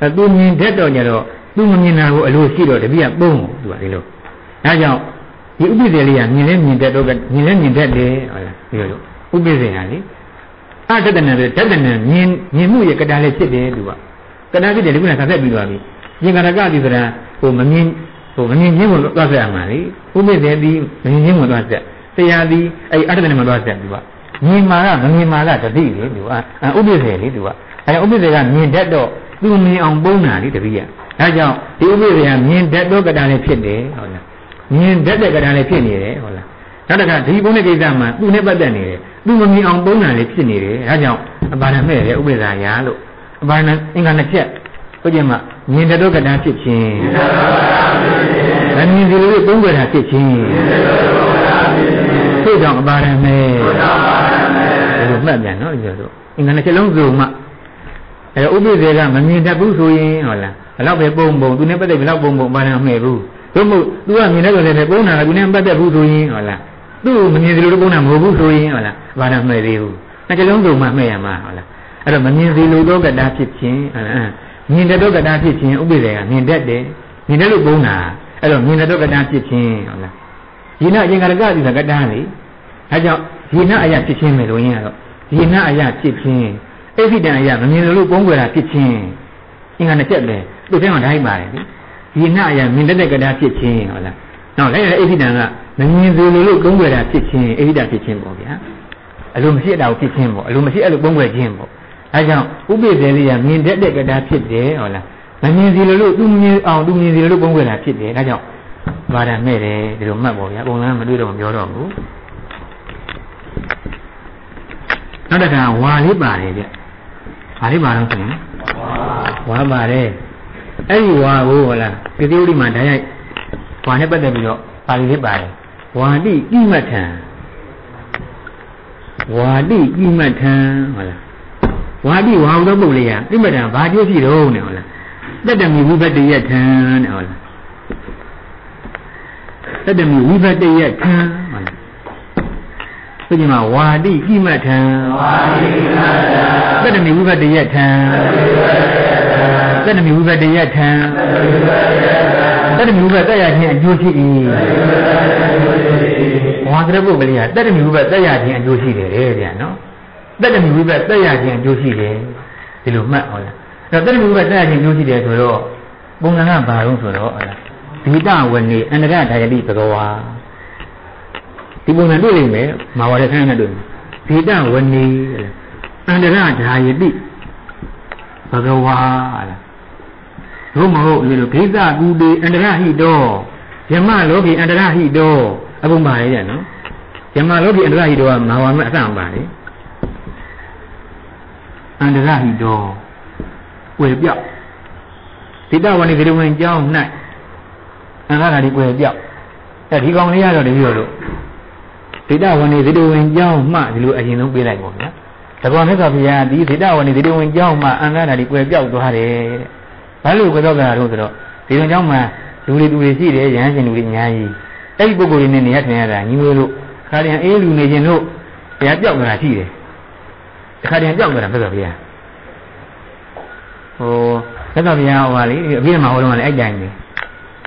Speaker 1: အဲသူမြင်တတ်တော့ကြတော့သူမမြင်တာကိုအလိုရှိတော့တပိယပုံသူကဒီလိုအဲကြောင့်ဒီဥပိ္ပေလေးကမြင်လဲမြင်တတ်တော့မြင်လဲမြင်တတ်တယ်ဟုတ်လားဒီလိုဥပိ္ပေဟာလေအတ္တတဏ္ဍတတ္တဏ္ဍမြင်မြင်မှုရဲ့ကတာလည်းဖြစ်တယ်သူကကတာဖြစ်တယ်ဒီကုနာသာဆက်ပြီးသွားပြီရင်ကရကတိဆိုတာဟိုမမြင်ဟိုမမြင်ချင်းကိုသွားဆက်ရမှာလေဥပိ္ပေသည်မမြင်ချင်းကိုသွားဆက်တရားသည်အဲ့အတ္တတဏ္ဍမှာသွားဆက်သူကမြင်မာကမမြင်မာကတတိလေသူကဥပိ္ပေလေသူကအဲဥပိ္ပေကမြင်တတ်တော့ သူမြင်အောင်ပုံးတာလေတပည့်ကဒါကြောင့်ဒီဥပိ္ပေကမြင်တတ်တော့ကတာလည်းဖြစ်တယ်ဟုတ်လားမြင်တတ်တဲ့ကတာလည်းဖြစ်နေတယ်ဟုတ်လားနောက်တစ်ခါဒီပုံးတဲ့ကိစ္စမှာသူနဲ့ပတ်သက်နေတယ်သူမမြင်အောင်ပုံးတာလည်းဖြစ်နေတယ်ဒါကြောင့်အပါဒမဲ့လေဥပိ္ပဇာယာလို့အပါဒအင်္ဂါနှစ်ချက်ဟုတ်ကြမှာမြင်တတ်တော့ကတာဖြစ်ခြင်းမမြင်ဒီလိုပုံးကြတာဖြစ်ခြင်းသို့ကြောင့်အပါဒမဲ့ဒီလိုမှတ်ပြန်နော်ဒီလိုအင်္ဂါနှစ်ချက်လုံးစုံမှ အဲဥပိ္ပဇေကမမြင်တတ်ဘူးဆိုရင်ဟုတ်လားဘယ်တော့ပဲပုံပုံသူနဲ့ပတ်သက်ဘယ်တော့ပုံပုံအပါဒမဲ့ဘူးသို့မဟုတ် तू ကမြင်တဲ့ဆိုလည်းပုံနာက तू နဲ့ပတ်သက်ဘူးဆိုရင်ဟုတ်လားသူ့ကိုမမြင်သလိုလိုပုံနာမဟုတ်ဘူးဆိုရင်ဟုတ်လားဘာနာမှဲ့သေးဘူးနှကလုံးစုံမှမှဲ့ရမှာဟုတ်လားအဲ့တော့မမြင်သလိုတော့ကတာဖြစ်ခြင်းမြင်တဲ့တော့ကတာဖြစ်ခြင်းဥပိ္ပေကမြင်တတ်တယ်မြင်တယ်လို့ပုံနာအဲ့တော့မြင်တဲ့တော့ကတာဖြစ်ခြင်းဟုတ်လားဒီနာအရင်ကရကဒီကကတာလေအဲကြောင့်ဒီနာအရာဖြစ်ခြင်းပဲလို့ရင်းကတော့ဒီနာအရာဖြစ်ခြင်း အိဋ္ဌိတံအရာမမြင်လို့ပုံွယ်တာဖြစ်ခြင်းအင်္ဂါနှစ်ချက်ပဲသူ့ထဲမှာဓာတ်ပါတယ်လေဒီနာအရာမြင်တတ်တဲ့ကတာဖြစ်ခြင်းဟုတ်လားနောက်လည်းအိဋ္ဌိတံကမမြင်သေးလို့လို့ပုံွယ်တာဖြစ်ခြင်းအိဋ္ဌိတဖြစ်ခြင်းပေါ့ဗျာအလိုမရှိတာကိုဖြစ်ခြင်းပေါ့အလိုမရှိအဲ့လိုပုံွယ်ခြင်းပေါ့အဲကြောင့်ဥပိ္ပေလေးကမြင်တတ်တဲ့ကတာဖြစ်တယ်ဟုတ်လားမမြင်သေးလို့လို့သူမြင်အောင်သူမြင်သေးလို့ပုံွယ်တာဖြစ်တယ်ဒါကြောင့်ဘာသာမဲ့တယ်ဒီလိုမှတ်ပေါ့ဗျာပုံစံမတွေ့တော့မပြောတော့ဘူးနောက်တစ်ခါဝါလေးပါတယ်ဗျ ဘာလေးပါတော့ဆိုရင်ဝါပါတယ်အဲ့ဒီဝါကိုဟုတ်လားပစ္စည်းဥဒိမှာဓာတ်ရိုက်ဝါနဲ့ပတ်သက်ပြီးတော့ပါဠိလေးပါတယ်ဝါတိဣမထံဝါတိကိမထံဟုတ်လားဝါတိဝါဟုသောပုဂ္ဂလိကကိမထံဘာကျိုးရှိတော့နဲ့ဟုတ်လားတတ္တမီဝိပတ္တယထံနဲ့ဟုတ်လားတတ္တမီဝိပတ္တယထံဟုတ်လားဆိုကြမှာဝါတိကိမထံ
Speaker 2: ဝါတိနာတံ
Speaker 1: တတ္တမီဝိပတ္တယထံတတ္တမီဝိပတ္တယထံတတ္တမီဝိပတ္တယခြင်းအကျိုးရှိ၏ဝါကရပုဂ္ဂလိကတတ္တမီဝိပတ္တယခြင်းအကျိုးရှိတယ်တဲ့ဗျာနော်တတ္တမီဝိပတ္တယခြင်းအကျိုးရှိတယ်ဒီလိုမှတ်ဟုတ်လားအဲ့တော့တတ္တမီဝိပတ္တယခြင်းအကျိုးရှိတယ်ဆိုတော့ပုံစံကဘာလို့ဆိုတော့ဟုတ်လားဒီတဝနေအန္တရဒါယတိဘဂဝါဒီပုံစံတွေ့လိမ့်မယ်မာဝရခဏနဲ့တွေ့မယ်ဒီတဝနေ အန္တရဒါယတိဘဂဝါလားတို့မဟုတ်လေလို့ဂိသကူတေအန္တရဟိတောယမလောကိအန္တရဟိတောအကုန်ပါလေတဲ့နော်ယမလောကိအန္တရဟိတောကမာဝမအစံပါလေအန္တရဟိတောွယ်ပြောက်ဒီတဝဏိဂရဝင်ကျောင်း၌အန္တရာဒီွယ်ပြောက်အဲဒီကောင်လေးရတော့တပြီးတော့လို့ဒိဋ္ဌဝဏိဇိတဝင်ကျောင်းမှဒီလိုအရင်ဆုံးပြေးလိုက်ပါဗျာ တဘောမြတ်စွာဘုရားဒီဒိဋ္ဌဝဏိဇိတဝင်ကျောင်းမှအန္တရာဒီွယ်ပြောက်သွားတယ်တဲ့ဘာလို့ကွယ်ပြောက်တာလို့ဆိုတော့ဒီဝင်ကျောင်းမှာလူတွေလူတွေရှိတယ်ရဟန်းရှင်လူတွေအများကြီးအဲ့ဒီပုဂ္ဂိုလ်တွေနဲ့နေရထိုင်ရတာညီမျိုးလို့ခါရင်အေးလူနေခြင်းတို့ဘုရားပြောက်နေတာရှိတယ်တခါတည်းပြောက်နေတာမြတ်စွာဘုရားဟိုမြတ်စွာဘုရားဟောပါလေအပြည့်မှာဟောတော့လည်းအဲ့တိုင်းနေ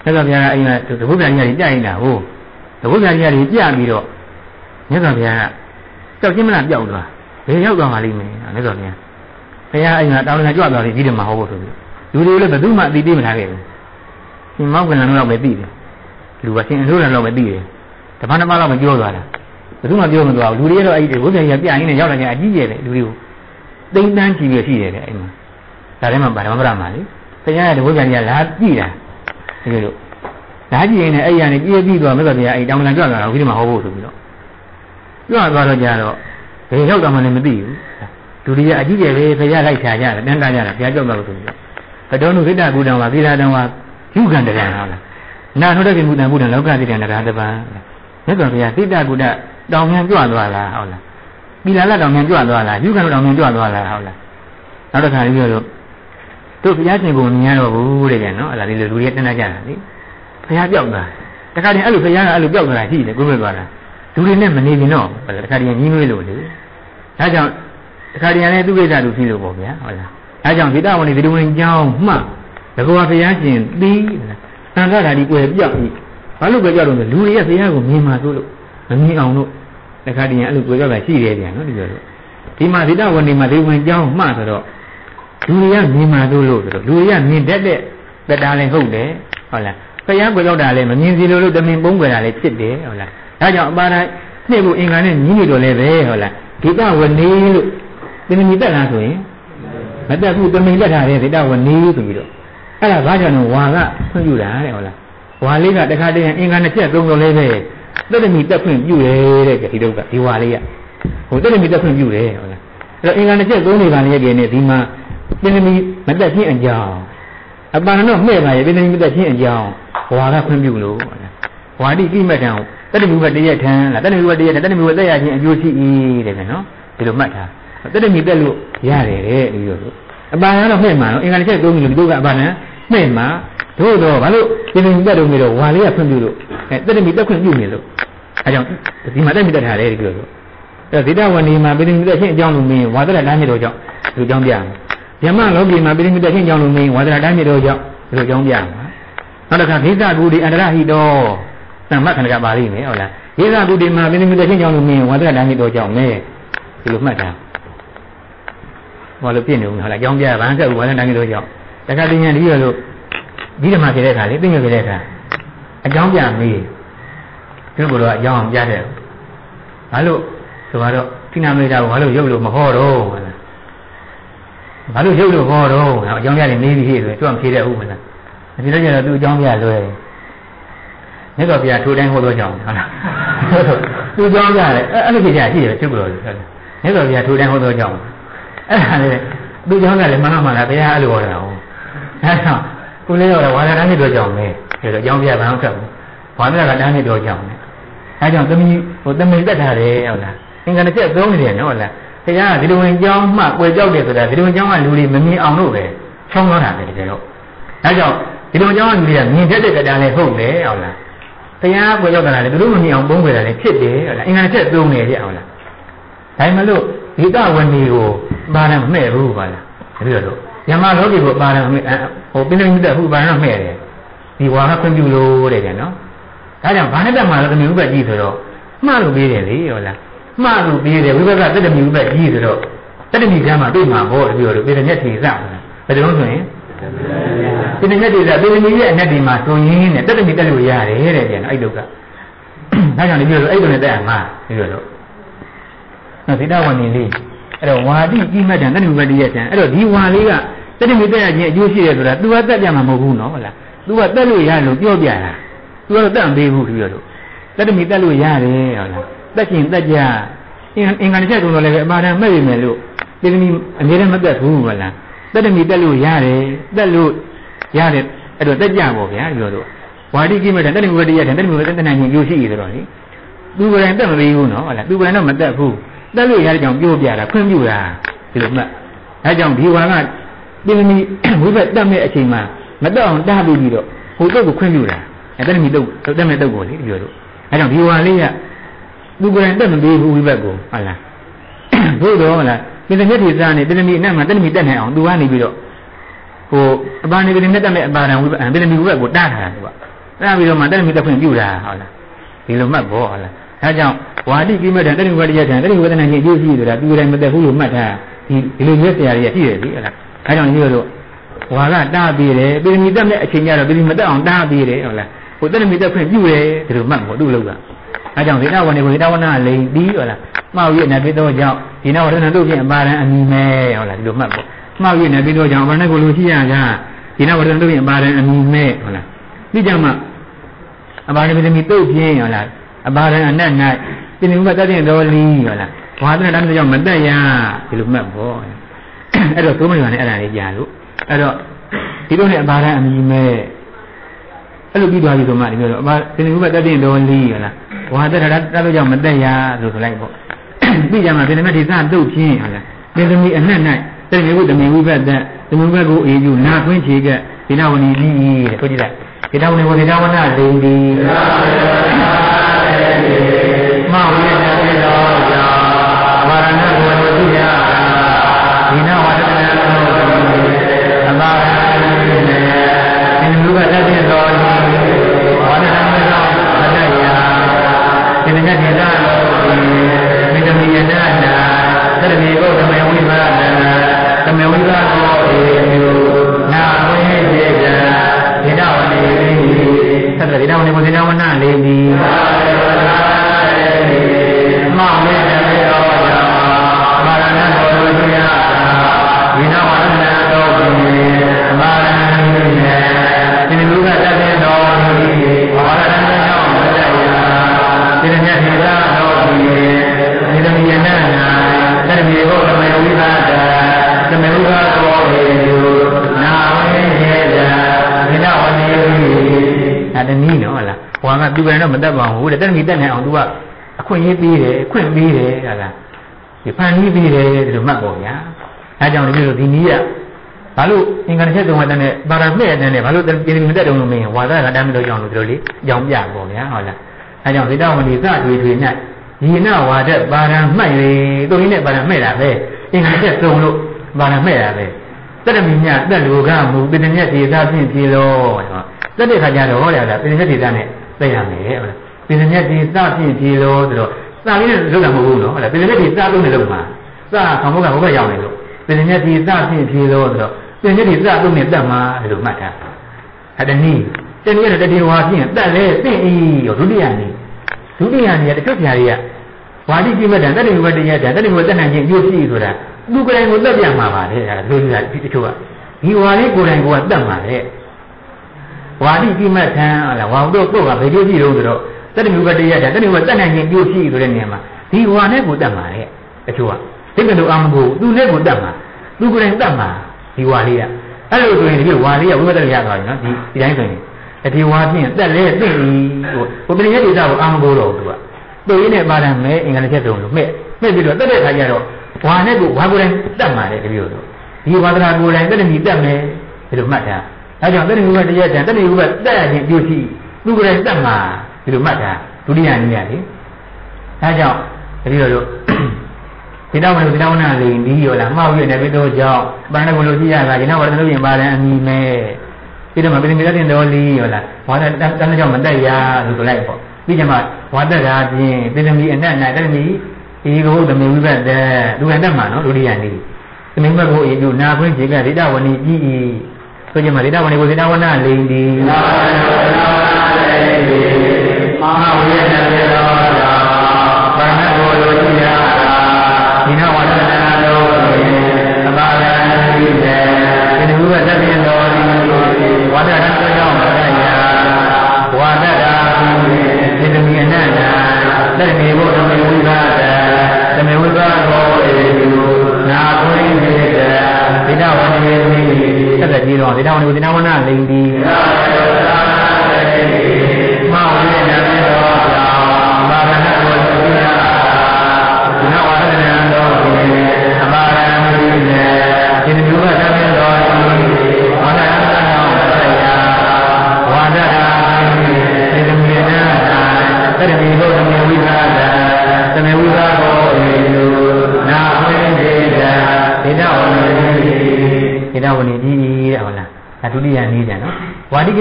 Speaker 1: မြတ်စွာဘုရားကအဲ့မှာတပုဒ္ဒရာကြီးကြိုက်နေတာဟိုတပုဒ္ဒရာကြီးပြပြီးတော့မြတ်စွာဘုရားကကြောက်ချင်းမလားပြောက်သွား ဘယ်ရောက်သွားမှလိမ့်မယ်မြတ်စွာဘုရားဘုရားအဲ့မှာတောင်းတကြွသွားပြီဒီတမှာဟောဖို့ဆိုပြီးလူတွေလည်းဘယ်သူမှအတိတိမထားခဲ့ဘူးရှင်မောက်ကလန်တော့ပဲသိတယ်လူကရှင်အလို့လည်းတော့ပဲသိတယ်တပန်းတပန်းတော့မပြောသွားတာဘယ်သူမှပြောမသွားဘူးလူတွေကတော့အဲ့ဒီဝိပ္ပယပြရင်းနဲ့ရောက်လာကြအကြီးကျယ်တယ်လူတွေကိုတိမ့်တန်းကြည့်ပြီးရှိတယ်တဲ့အဲ့မှာဒါထဲမှာဗာဓမ္မပရမှာလေဘုရားရဲ့ဝိပ္ပယကြီးကလာကြည့်တာဒီလိုလာကြည့်ရင်လည်းအဲ့ရနေပြည့်ပြီးသွားမြတ်စွာဘုရားအဲ့တောင်းတကြွသွားတာဒီမှာဟောဖို့ဆိုပြီးတော့ကြွသွားတော့ကြတော့ ဘယ်ရောက်သွားမှလည်းမသိဘူးလူတွေကအကြီးကျယ်ပဲဘုရားလိုက်ချာကြတယ်တန်းတာကြတာဘုရားကြောက်တော့လို့ဆိုပြီးတော့ဘတော်နုခိတ္တကုတံဝါသီလတံဝါယူကံတရံဟုတ်လားနာနှုတ်တဲ့ကိမူတံဘုဒ္ဓလောကတိတံနဂါတပံမြတ်စွာဘုရားသီတ္တကုတ္တတောင်မြန်ကြွသွားလားဟုတ်လားပီလာလတောင်မြန်ကြွသွားလားယူကံတောင်မြန်ကြွသွားလားဟုတ်လားနောက်တစ်ခါလေးပြောတော့တို့ဘုရားရှင်ကိုမြင်ရတော့ဘူးတဲ့ကြနော်အဲ့ဒါလေးလူတွေတန်းတကြတာလေဘုရားပြောက်သွားတခါတည်းအဲ့လိုဘုရားကအဲ့လိုပြောက်သွားတာရှိတယ်ကိုယ်ပဲသွားတာလူတွေနဲ့မနေရင်တော့တခါတည်းညီးမွေးလို့လေ ဒါကြောင့်တခါတည်းလည်းသူ့ကိစ္စသူဖြစ်လို့ပေါ့ဗျာဟုတ်လားအဲကြောင့်ဗိတဝဏိဗိတဝင်ကြောင်းမှတကောဘုရားရှင်ပြီးသံဃာဓာတိကွယ်ပြောက်ပြီဘာလို့ကွယ်ပြောက်လို့လဲလူတွေရဲ့ဘုရားကိုမြင်မှဆိုလို့မမြင်အောင်လို့တခါတည်းအဲ့လိုကွယ်ပြောက်တာရှိတယ်ဗျာနော်ဒီလိုလို့ဒီမှာဗိတဝဏိမှာဗိတဝင်ကြောင်းမှဆိုတော့လူတွေကမြင်မှဆိုလို့ဆိုတော့လူတွေကမြင်တတ်တဲ့တရားလည်းဟုတ်တယ်ဟုတ်လားဘုရားကွယ်ပြောက်တာလည်းမမြင်စီလို့လို့တမင်ပုံးကွယ်တာလည်းဖြစ်တယ်ဟုတ်လားဒါကြောင့်အပါဒနှစ်ကိုအင်္ဂါနဲ့ညီးနေတော့လည်းပဲဟုတ်လား ဒီကဝနေလို့ဒီနည်းတက်လာဆိုရင်မတက်ဘူးတမိန်တက်ထားတယ်ဗိတဝနေဆိုပြီးတော့အဲ့ဒါဘာကြောင့်လဲဝါကဖွင့်ပြတာတဲ့ဟုတ်လားဝါလေးကတခါတည်းအင်္ဂါနှစ်ချက်သုံးလုံးလေးပဲတက်တမီတက်ဖွင့်ပြတယ်တဲ့ဒီတော့ကဒီဝါလေးကဟိုတက်တမီတက်ဖွင့်ပြတယ်ဟုတ်လားအဲ့တော့အင်္ဂါနှစ်ချက်သုံးနေပါလေရဲ့ဒီနေ့ဒီမှာပင်တမီမတက်ချင်းအကြောင်းအပန်တော့မှဲ့ပါရဲ့ပင်တမီမတက်ချင်းအကြောင်းဝါကဖွင့်ပြလို့ဟုတ်လား ဝါတိကိမတံတတမီဘတရထံလားတတမီဘတရထံတတမီဘသက်ရချင်းအကျိုးရှိ၏တဲ့နော်ဒီလိုမှတ်ထားတတမီတက်လို့ရတယ်တဲ့ဒီလိုဆိုအပန်ကတော့မှဲ့မှာနော်အင်္ဂါတစ်ချက်သုံးပြီးလို့ဒီကုကအပန်နဲ့မှဲ့မှာတို့တော့ဘာလို့ဒီလိုတက်တော့နေတော့ဝါလေးကဖွင့်ပြလို့အဲတတမီတက်ခွင့်ပြုနေလို့အဲကြောင့်ဒီမှာတက်မီတက်ထားတယ်ဒီလိုဆိုအဲဇိတဝဏီမှာပိဋိမိတက်ချင်းအကြောင်းလို့မင်းဝါဒရတန်းမြေတော်ကြောင့်ဒီကြောင်းပြမယ်ဓမ္မလောကီမှာပိဋိမိတက်ချင်းအကြောင်းလို့မင်းဝါဒရတန်းမြေတော်ကြောင့်ဒီကြောင်းပြမယ်နောက်တစ်ခါဒိသကူဒီအန္တရဟိတော တမ္မခန္ဓကပါဠိမယ်ဟုတ်လားဒိသကူဒီမှာပိဋိမိတက်ချင်းအကြောင်းလို့မင်းဝါဒရတန်းမြေတော်ကြောင့်မယ်ဒီလိုမှတ်ထားဘာလို့ပြည့်နေဦးဟုတ်လားကြောင်းပြဗန်းဆက်ဦးဝါဒတန်းမြေတော်ကြောင့်တခါတည်းညာဒီရလို့ဒီဓမ္မခေတဲ့အခါလေသိမြခေတဲ့အခါအကြောင်းပြမေးသူကလည်းအကြောင်းပြတဲ့ဘာလို့ဆိုတော့သီနာမေတာကိုဘာလို့ရုပ်လို့မဟောတော့ဟုတ်လားဘာလို့ရုပ်လို့ဟောတော့အကြောင်းပြနေနေပြီဟဲ့ဆိုတော့သူကမဖြေတဲ့ဟုတ်မလားအဖြေတော့ကျတော့သူအကြောင်းပြလွယ် မြတ်စွာဘုရားထိုတိုင်းဟောတော့ကြောင်းဟုတ်လားသူအကြောင်းပြတယ်အဲ့လိုဖြစ်ကြရှိတယ်သူကလို့ဟုတ်လားမြတ်စွာဘုရားထိုတိုင်းဟောတော့ကြောင်းအဲ့ဒါလေသူအကြောင်းကလည်းမှန်မှန်လားဘုရားအဲ့လိုဟောတာဟုတ်အဲ့တော့ကိုလေးတော့ဝါဒတန်းနေတော့ကြောင်းလေအဲ့တော့အကြောင်းပြဘာမှမဆက်ဘူးဘာမှကတန်းနေတော့ကြောင်းလေအဲကြောင့်သမီးဟိုသမီးတက်ထားတယ်ဟုတ်လားအင်္ဂါတစ်ချက်သုံးနေတယ်နော်လားဘုရားကဒီလိုဝင်ကြောင်းမှကွယ်ကြောက်တယ်ဆိုတာဒီလိုဝင်ကြောင်းကလူတွေမမြင်အောင်လို့ပဲချောင်းသွားတာပဲတကယ်တော့အဲကြောင့်ဒီလိုကြောင်းကလူတွေကမြင်တတ်တဲ့တရားလည်းဟုတ်တယ်ဟုတ်လား ဘုရားကွယ်ကြောက်တာလည်းသူတို့မမြင်အောင်ပုံးကြတာလည်းဖြစ်တယ်ဟုတ်လားအင်္ဂါတစ်ချက်သုံးနေတယ်ဟုတ်လားဒါမှမလို့ဒီတဝဏီကိုပါရမမဲ့ဘူးပါလားတပည့်တော်ယမလောကီကိုပါရမမဲ့ဟိုပိဋကမြတ်ဟုပါရမမဲ့တယ်ဒီဝါကခွင့်ပြုလို့တဲ့ကြနော်ဒါကြောင့်ဘာနဲ့တက်မှာလဲတမျိုးဥပ္ပကြီးဆိုတော့မှားလို့ပြီးတယ်လေဟုတ်လားမှားလို့ပြီးတယ်ဝိဘက်ကတက်တမျိုးဥပ္ပကြီးဆိုတော့တက်တမျိုးကမ်းမှာတွေ့မှာဘောတပည့်တော်ပိဋကမြတ်ထေစဘယ်လိုဆိုရင် ပိဋကမြတ်ထေစပိဋကမြတ်ရဲ့အနက်ဒီမှာဆိုရင်တဲ့တက်တမျိုးတက်လို့ရတယ်တဲ့ကြနော်အဲ့ဒုက္ခဒါကြောင့်တပည့်တော်အဲ့လိုနဲ့တက်ရမှာတပည့်တော်နော်သီတဝဏီလေးအဲ့တော့ဝါတိကြီးမှတ်တယ်တဏှုပတိရဲ့တန်အဲ့တော့ဒီဝါလေးကတဏှုတက်ရခြင်းအကျိုးရှိတယ်ဆိုတာ तू ကတက်ပြမှာမဟုတ်ဘူးနော်ဟုတ်လား तू ကတက်လို့ရလို့ပြောပြတာ तू ကတော့တက်မပေးဘူးတပြည့်တော့တတ္တမီတက်လို့ရတယ်ဟုတ်လားတက်ရှင်တက်ကြအင်အင်္ဂါတစ်ချက်ကုန်တော့လည်းအမှားတမ်းမဲ့ပြီမယ်လို့တတ္တမီအမြဲတမ်းမတက်ဘူးဟုတ်လား တတ္တမီတက်လို့ရတယ်တက်လို့ရတယ်အဲ့တော့တက်ကြပေါ့ဗျာပြောတော့ဝါဒီကိမဲ့တတ္တမီဝတ္တရတယ်တတ္တမီဝတ္တတဏ္ဍာညင်ကျိုးရှိရတော့လေသူကလည်းတက်မပေးဘူးနော်ဟုတ်လားသူကလည်းတော့မတက်ဘူးတက်လို့ရတဲ့ကြောင့်ပြောပြတာခွင့်ပြုတာဒီလိုမှတ်အဲကြောင့်ဒီဝါကဒီမီဝိဘတ်တက်မဲ့အချိန်မှာမတက်အောင်တားပြီးတော့ဟိုတော့ကိုခွင့်ပြုတာအဲတက်မီတော့တက်မဲ့တော့ကိုလေပြောတော့အဲကြောင့်ဒီဝါလေးကသူကလည်းတက်မပေးဘူးဝိဘတ်ကိုဟုတ်လားသို့တော့ဟုတ်လား ပိဋကမြတ်ဒီစားနေပိဋကမြတ်အနက်မှာတက်မီတက်နိုင်အောင်သူကနေပြီးတော့ဟိုအပါနေပိဋကမြတ်တက်မဲ့အပါဒံဝိဘတ်ပိဋကမြတ်ဝိဘတ်ကိုတားထားတာသူကတားပြီးတော့မှတက်မီတက်ခွင့်ပြုတာဟုတ်လားဒီလိုမှတ်ဖို့ဟုတ်လားဒါကြောင့်ဝါတိကိမတံတတိဝတ္တယတံတတိဝဒနာကြီးအကျိုးရှိဆိုတာသူတိုင်းမသက်ဘူးလို့မှတ်ထားဒီဒီလိုမျိုးဆရာတွေကရှိတယ်လေဟုတ်လားဒါကြောင့်ညီတို့ဝါကတားပြီးတယ်ပိရမီတက်မဲ့အချိန်ကျတော့ပိရမီမတက်အောင်တားပြီးတယ်ဟုတ်လားဟိုတတိမီတက်ခွင့်ပြုတယ်ဒီလိုမှတ်ဖို့သူ့လောက်က အဲကြောင့်ဒေတာဝနေကိုဒေတာဝနာလိန်ပြီးဟုတ်လားမှားရနေပြီးတော့ကြောင့်ဒီနောက်ဝရဏတို့ဖြင့်အပါရန်အမိမဲဟုတ်လားဒီလိုမှတ်ဖို့မှားရနေပြီးတော့ကြောင့်ဘာနဲ့ကိုလိုရှိရကြဒီနောက်ဝရဏတို့ဖြင့်အပါရန်အမိမဲဟုတ်လားဒီကြောင့်မှအပါရန်ပိရမီတုတ်ပြင်းဟုတ်လားအပါရန်အနက်၌ပြင်းဥပတတ်တဲ့တော်လီဟုတ်လားဘာသနာတမ်းကြောင့်မတက်ရဒီလိုမှတ်ဖို့အဲ့တော့သုံးမရွာနဲ့အဲ့ဒါလေးကြာလို့အဲ့တော့ဒီလိုနဲ့အပါရန်အမိမဲအဲ့လိုပြီးသွားပြီဆိုမှဒီလိုတော့အပါပြင်းဥပတတ်တဲ့တော်လီဟုတ် လားဘာသနာတမ်းကြောင့်မတက်ရလို့ဆိုလိုက်ပေါ့ပြီးကြမှာပြင်းမတိစတုတ်ပြင်းဟုတ်လားပြင်းသမီးအနက်၌တမေဝတမေဝိဘတ်တသမုဘတ်ကိုအေးယူနာခွင်းချေကဒီနာဝဏီကြီးတဲ့ကိုကြည့်လိုက်ဒီနာဝဏီကိုဒီနာဝနာလိန်ဒီမောင်ရဲ့တဲ့တော် ဒီနေ့ဒေသမိတမီယနာနာသရမေဘုဒ္ဓမေ သူကလည်းတော့မတတ်ပါဘူးတဲ့တဏှိတက်နေအောင်သူကအခွင့်ရေးပေးတယ်အခွင့်ပေးတယ်ဟာလားဒီဖန်ပြီးပေးတယ်ဒီလိုမှတ်ပေါ့ဗျာအဲကြောင့်ဒီလိုဒီနည်းကဘာလို့အင်္ဂါတစ်ချက်သုံးဝတ်တဲ့ပါရမဲ့တဲ့နဲ့ဘာလို့ပြင်မတက်တုံးလို့မင်းဝါဒကတမ်းမလို့ကြောင်းလို့ဒီလိုလေးအကြောင်းပြပေါ့ဗျာဟုတ်လားအဲကြောင့်ဝိတဝဏီစတွေတွေ၌ยีနဝါဒပါရမှတ်ရေတို့ရင်းနဲ့ပါရမဲ့တာပဲအင်္ဂါတစ်ချက်သုံးလို့ပါရမဲ့တာပဲတတ္တမိညတက်လူကမူပိတညက်ဒေသဖြင့်ပြေလို့တက်တဲ့ခါကျတော့ဟောရတာပိတညက်ဒေသနဲ့ သိရမယ်ဟုတ်လားပိစညက်ဒီစပြည့်ပြေလို့ဆိုတော့စာလေးနဲ့လုပ်တာမဟုတ်ဘူးနော်ဟုတ်လားပိစညက်ဒီစသုံးနေလို့မှာစာခံဖို့ကဘုရားရောက်နေလို့ပိစညက်ဒီစပြည့်ပြေလို့ဆိုတော့ပိစညက်ဒီစသုံးနေတတ်မှာလို့မှတ်ထားအဲ့ဒါနည်းတနည်းတော့တတိဝါဖြင့်တက်လေသိအီရောဒုတိယနည်းဒုတိယနည်းကတချို့ဆရာတွေကဝါဒီပြိမတန်တတိဝတ္တရတန်တတိဝတ္တနာချင်းကျိုးရှိဆိုတာသူကိုယ်တိုင်ကိုတက်ပြမှာပါလေအဲ့ဒါလူကြီးကဒီတချို့ကဒီဝါလေးကိုယ်တိုင်ကိုယ်ကတက်မှာလေ ဝါဒီပြိမထံဟလားဝါတို့ကိုယ်ကဘယ်လိုကြည့်လို့ဆိုတော့တတ္တမြုပတရတာတတ္တမြုပတတ်နိုင်ခြင်းပြုရှိဆိုတဲ့နေရာမှာဒီဟွာနဲ့ကိုတတ်မှာလေအချို့ကသိက္ခာတို့အာမကိုသူနဲ့ကိုတတ်မှာသူကိုယ်တိုင်တတ်မှာဒီဟွာလေးကအဲ့လိုဆိုရင်ဒီဟွာလေးကဝိပဿနာရသွားပြီနော်ဒီဒီတိုင်းဆိုရင်ဒီဟွာဖြင့်တက်လဲသိပြီဟိုဘုပ္ပရိယဒေတာကိုအာမကိုတော့သူကသူရင်းနဲ့ပါဒံမဲအင်္ဂလိပ်ချက်တုံးလို့မဲ့မှတ်ပြီးတော့တက်တဲ့ခါကျတော့ဝါနဲ့ကိုဝါကိုယ်တိုင်တက်မှာလေတပြို့တော့ဒီဝါဒနာကိုယ်တိုင်တက်တယ်မီတက်မယ်ဒီလိုမှတ်တာ အဲကြောင့်တက်တယ်ဘုရားတရားတန်တက်တယ်ဘုရားတက်ရခြင်းပြုရှိသူကိုယ်တိုင်တက်မှာဒီလိုမှတ်တာဒုတိယနည်းရလေအဲကြောင့်တပြို့တော့ဒီတော့မလို့ဒီတော့နာလေးနီးရောလားမှားပြီးနေပြီးတော့ကြောင့်ဘာနဲ့ကိုလို့ကြည့်ရတာဒီနောက်ဝါဒနာလို့ပြင်ပါတယ်အမိမဲပြီးတော့မှပြင်ပြတဲ့တော်လေးရောလားဝါဒတန်းကြောင့်မတက်ရလို့ဆိုလိုက်ပေါ့ပြီးကြမှာဝါတက်တာပြင်သေသမီအနက်နိုင်သေသမီဒီကဘုဒ္ဓမေဝိဘတ်တဲ့လူကတက်မှာနော်ဒုတိယနည်းသမီးဘက်ကိုအေးပြုနာခွင့်ခြေကဒိဋ္ဌဝဏီကြည့်ဤ ဆိုကြမှာဒိဋ္ဌဝဏီကိုဒိဋ္ဌဝနာလိန်ဒီနာဝဏဝနာလိန်ဒီမဟာဝိ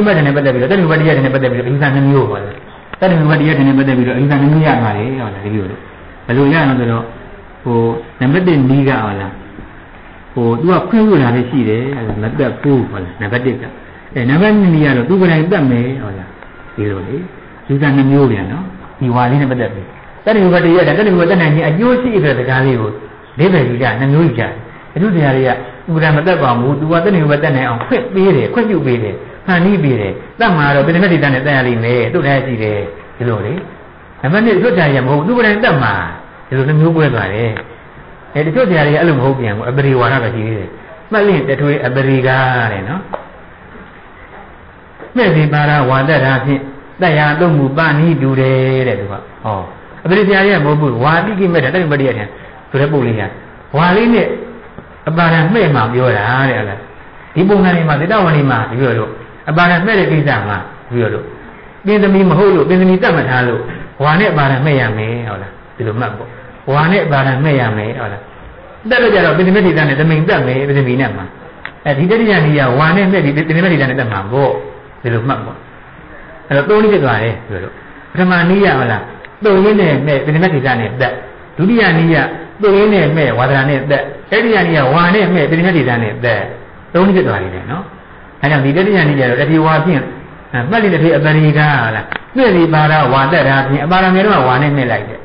Speaker 1: ဝါဒီကိမတ်နဲ့ပတ်သက်ပြီးတော့တဏှုပတိယနဲ့ပတ်သက်ပြီးတော့အယူဆနှမျိုးပေါ့လေတဏှုပတိယနဲ့ပတ်သက်ပြီးတော့အယူဆနှမျိုးရမှာလေဟုတ်လားဒီလိုလေဘယ်လိုရအောင်ဆိုတော့ဟိုနံပါတ်1နီးကဟုတ်လားဟိုသူကခွင့်ပြုလာလေးရှိတယ်အဲ့ဒါမသက်ဘူးဟုတ်လားနံပါတ်1ကအဲနံပါတ်2နီးကတော့သူကလည်းတတ်မယ်ဟုတ်လားဒီလိုလေယူဆနှမျိုးပြန်နော်ဒီဝါလေးနဲ့ပတ်သက်ပြီးတဏှုပတိယတဲ့တဏှုပတတ်နိုင်ခြင်းအကျိုးရှိတဲ့စကားလေးကိုလေးပဲယူကြနှမျိုးယူကြအထုတရားတွေကဥပဒမတက်ပါဘူးသူကတဏှုပတက်နိုင်အောင်ခွင့်ပေးတယ်ခွင့်ပြုပေးတယ် ဖန်ပြီးပေးတယ်တတ်မှာတော့ပိဋကတိတတ်နဲ့တက်ရလိမ့်မယ်သူ့တည်းရှိတယ်ဒီလိုလေနံပါတ်1လွတ်ကြရမဟုတ်သူကလည်းတတ်မှာဒီလိုနှမျိုးပွဲသွားတယ်အဲတချို့တရားတွေအဲ့လိုမဟုတ်ပြန်ဘူးအပရိဝါဒပဲရှိသေးတယ်မှတ်လင့်တထွေအပရိကားတဲ့နော်မဲ့ဒီပါရဝါဒတာဖြင့်တရားသုံးမှုပါဏိတူတယ်တဲ့သူကဟောအပရိတရားရဲ့မဟုတ်ဘူးဝါတိကိမဲ့တဲ့တိပတိရတဲ့ဆိုတဲ့ပုံလေးကဝါလေးနဲ့အပါရမှဲ့မှပြောတာတဲ့ဟုတ်လားဒီပုံစံလေးမှာသေတဝဏီမှာပြောလို့ အပါရမှဲ့တဲ့ကိစ္စမှာပြောလို့ပင်သမီးမဟုတ်လို့ပင်သမီးတတ်မှတ်ထားလို့ဝါနဲ့အပါရမှဲ့ရမယ်ဟုတ်လားဒီလိုမှတ်ပေါ့ဝါနဲ့အပါရမှဲ့ရမယ်ဟုတ်လားတက်လို့ကြတော့ပင်သမီးတိတနဲ့သမင်တက်မယ်ပင်သမီးနဲ့မှာအဲဒီတတိယနေရဝါနဲ့မှဲ့ပြီးပင်သမီးတိတနဲ့တက်မှာပေါ့ဒီလိုမှတ်ပေါ့အဲ့တော့သုံးနည်းဖြစ်သွားတယ်ပြောလို့ပထမနည်းရဟုတ်လားသုံးရင်းနဲ့မဲ့ပင်သမီးတိတနဲ့တက်ဒုတိယနည်းရသုံးရင်းနဲ့မဲ့ဝါဒနာနဲ့တက်အဲ့ဒီကနေကဝါနဲ့မဲ့ပင်သမီးတိတနဲ့တက်သုံးနည်းဖြစ်သွားတယ်နော် အဲကြောင့်ဒီတတိယနည်းကျတော့တတိဝါဖြင့်မှတ်လိတဲ့ဖြစ်အပရိကာဟုတ်လားမြင့်ဒီပါရဝါတက်တာဖြင့်အပါရမေတော့ဝါနဲ့မြင့်လိုက်တယ်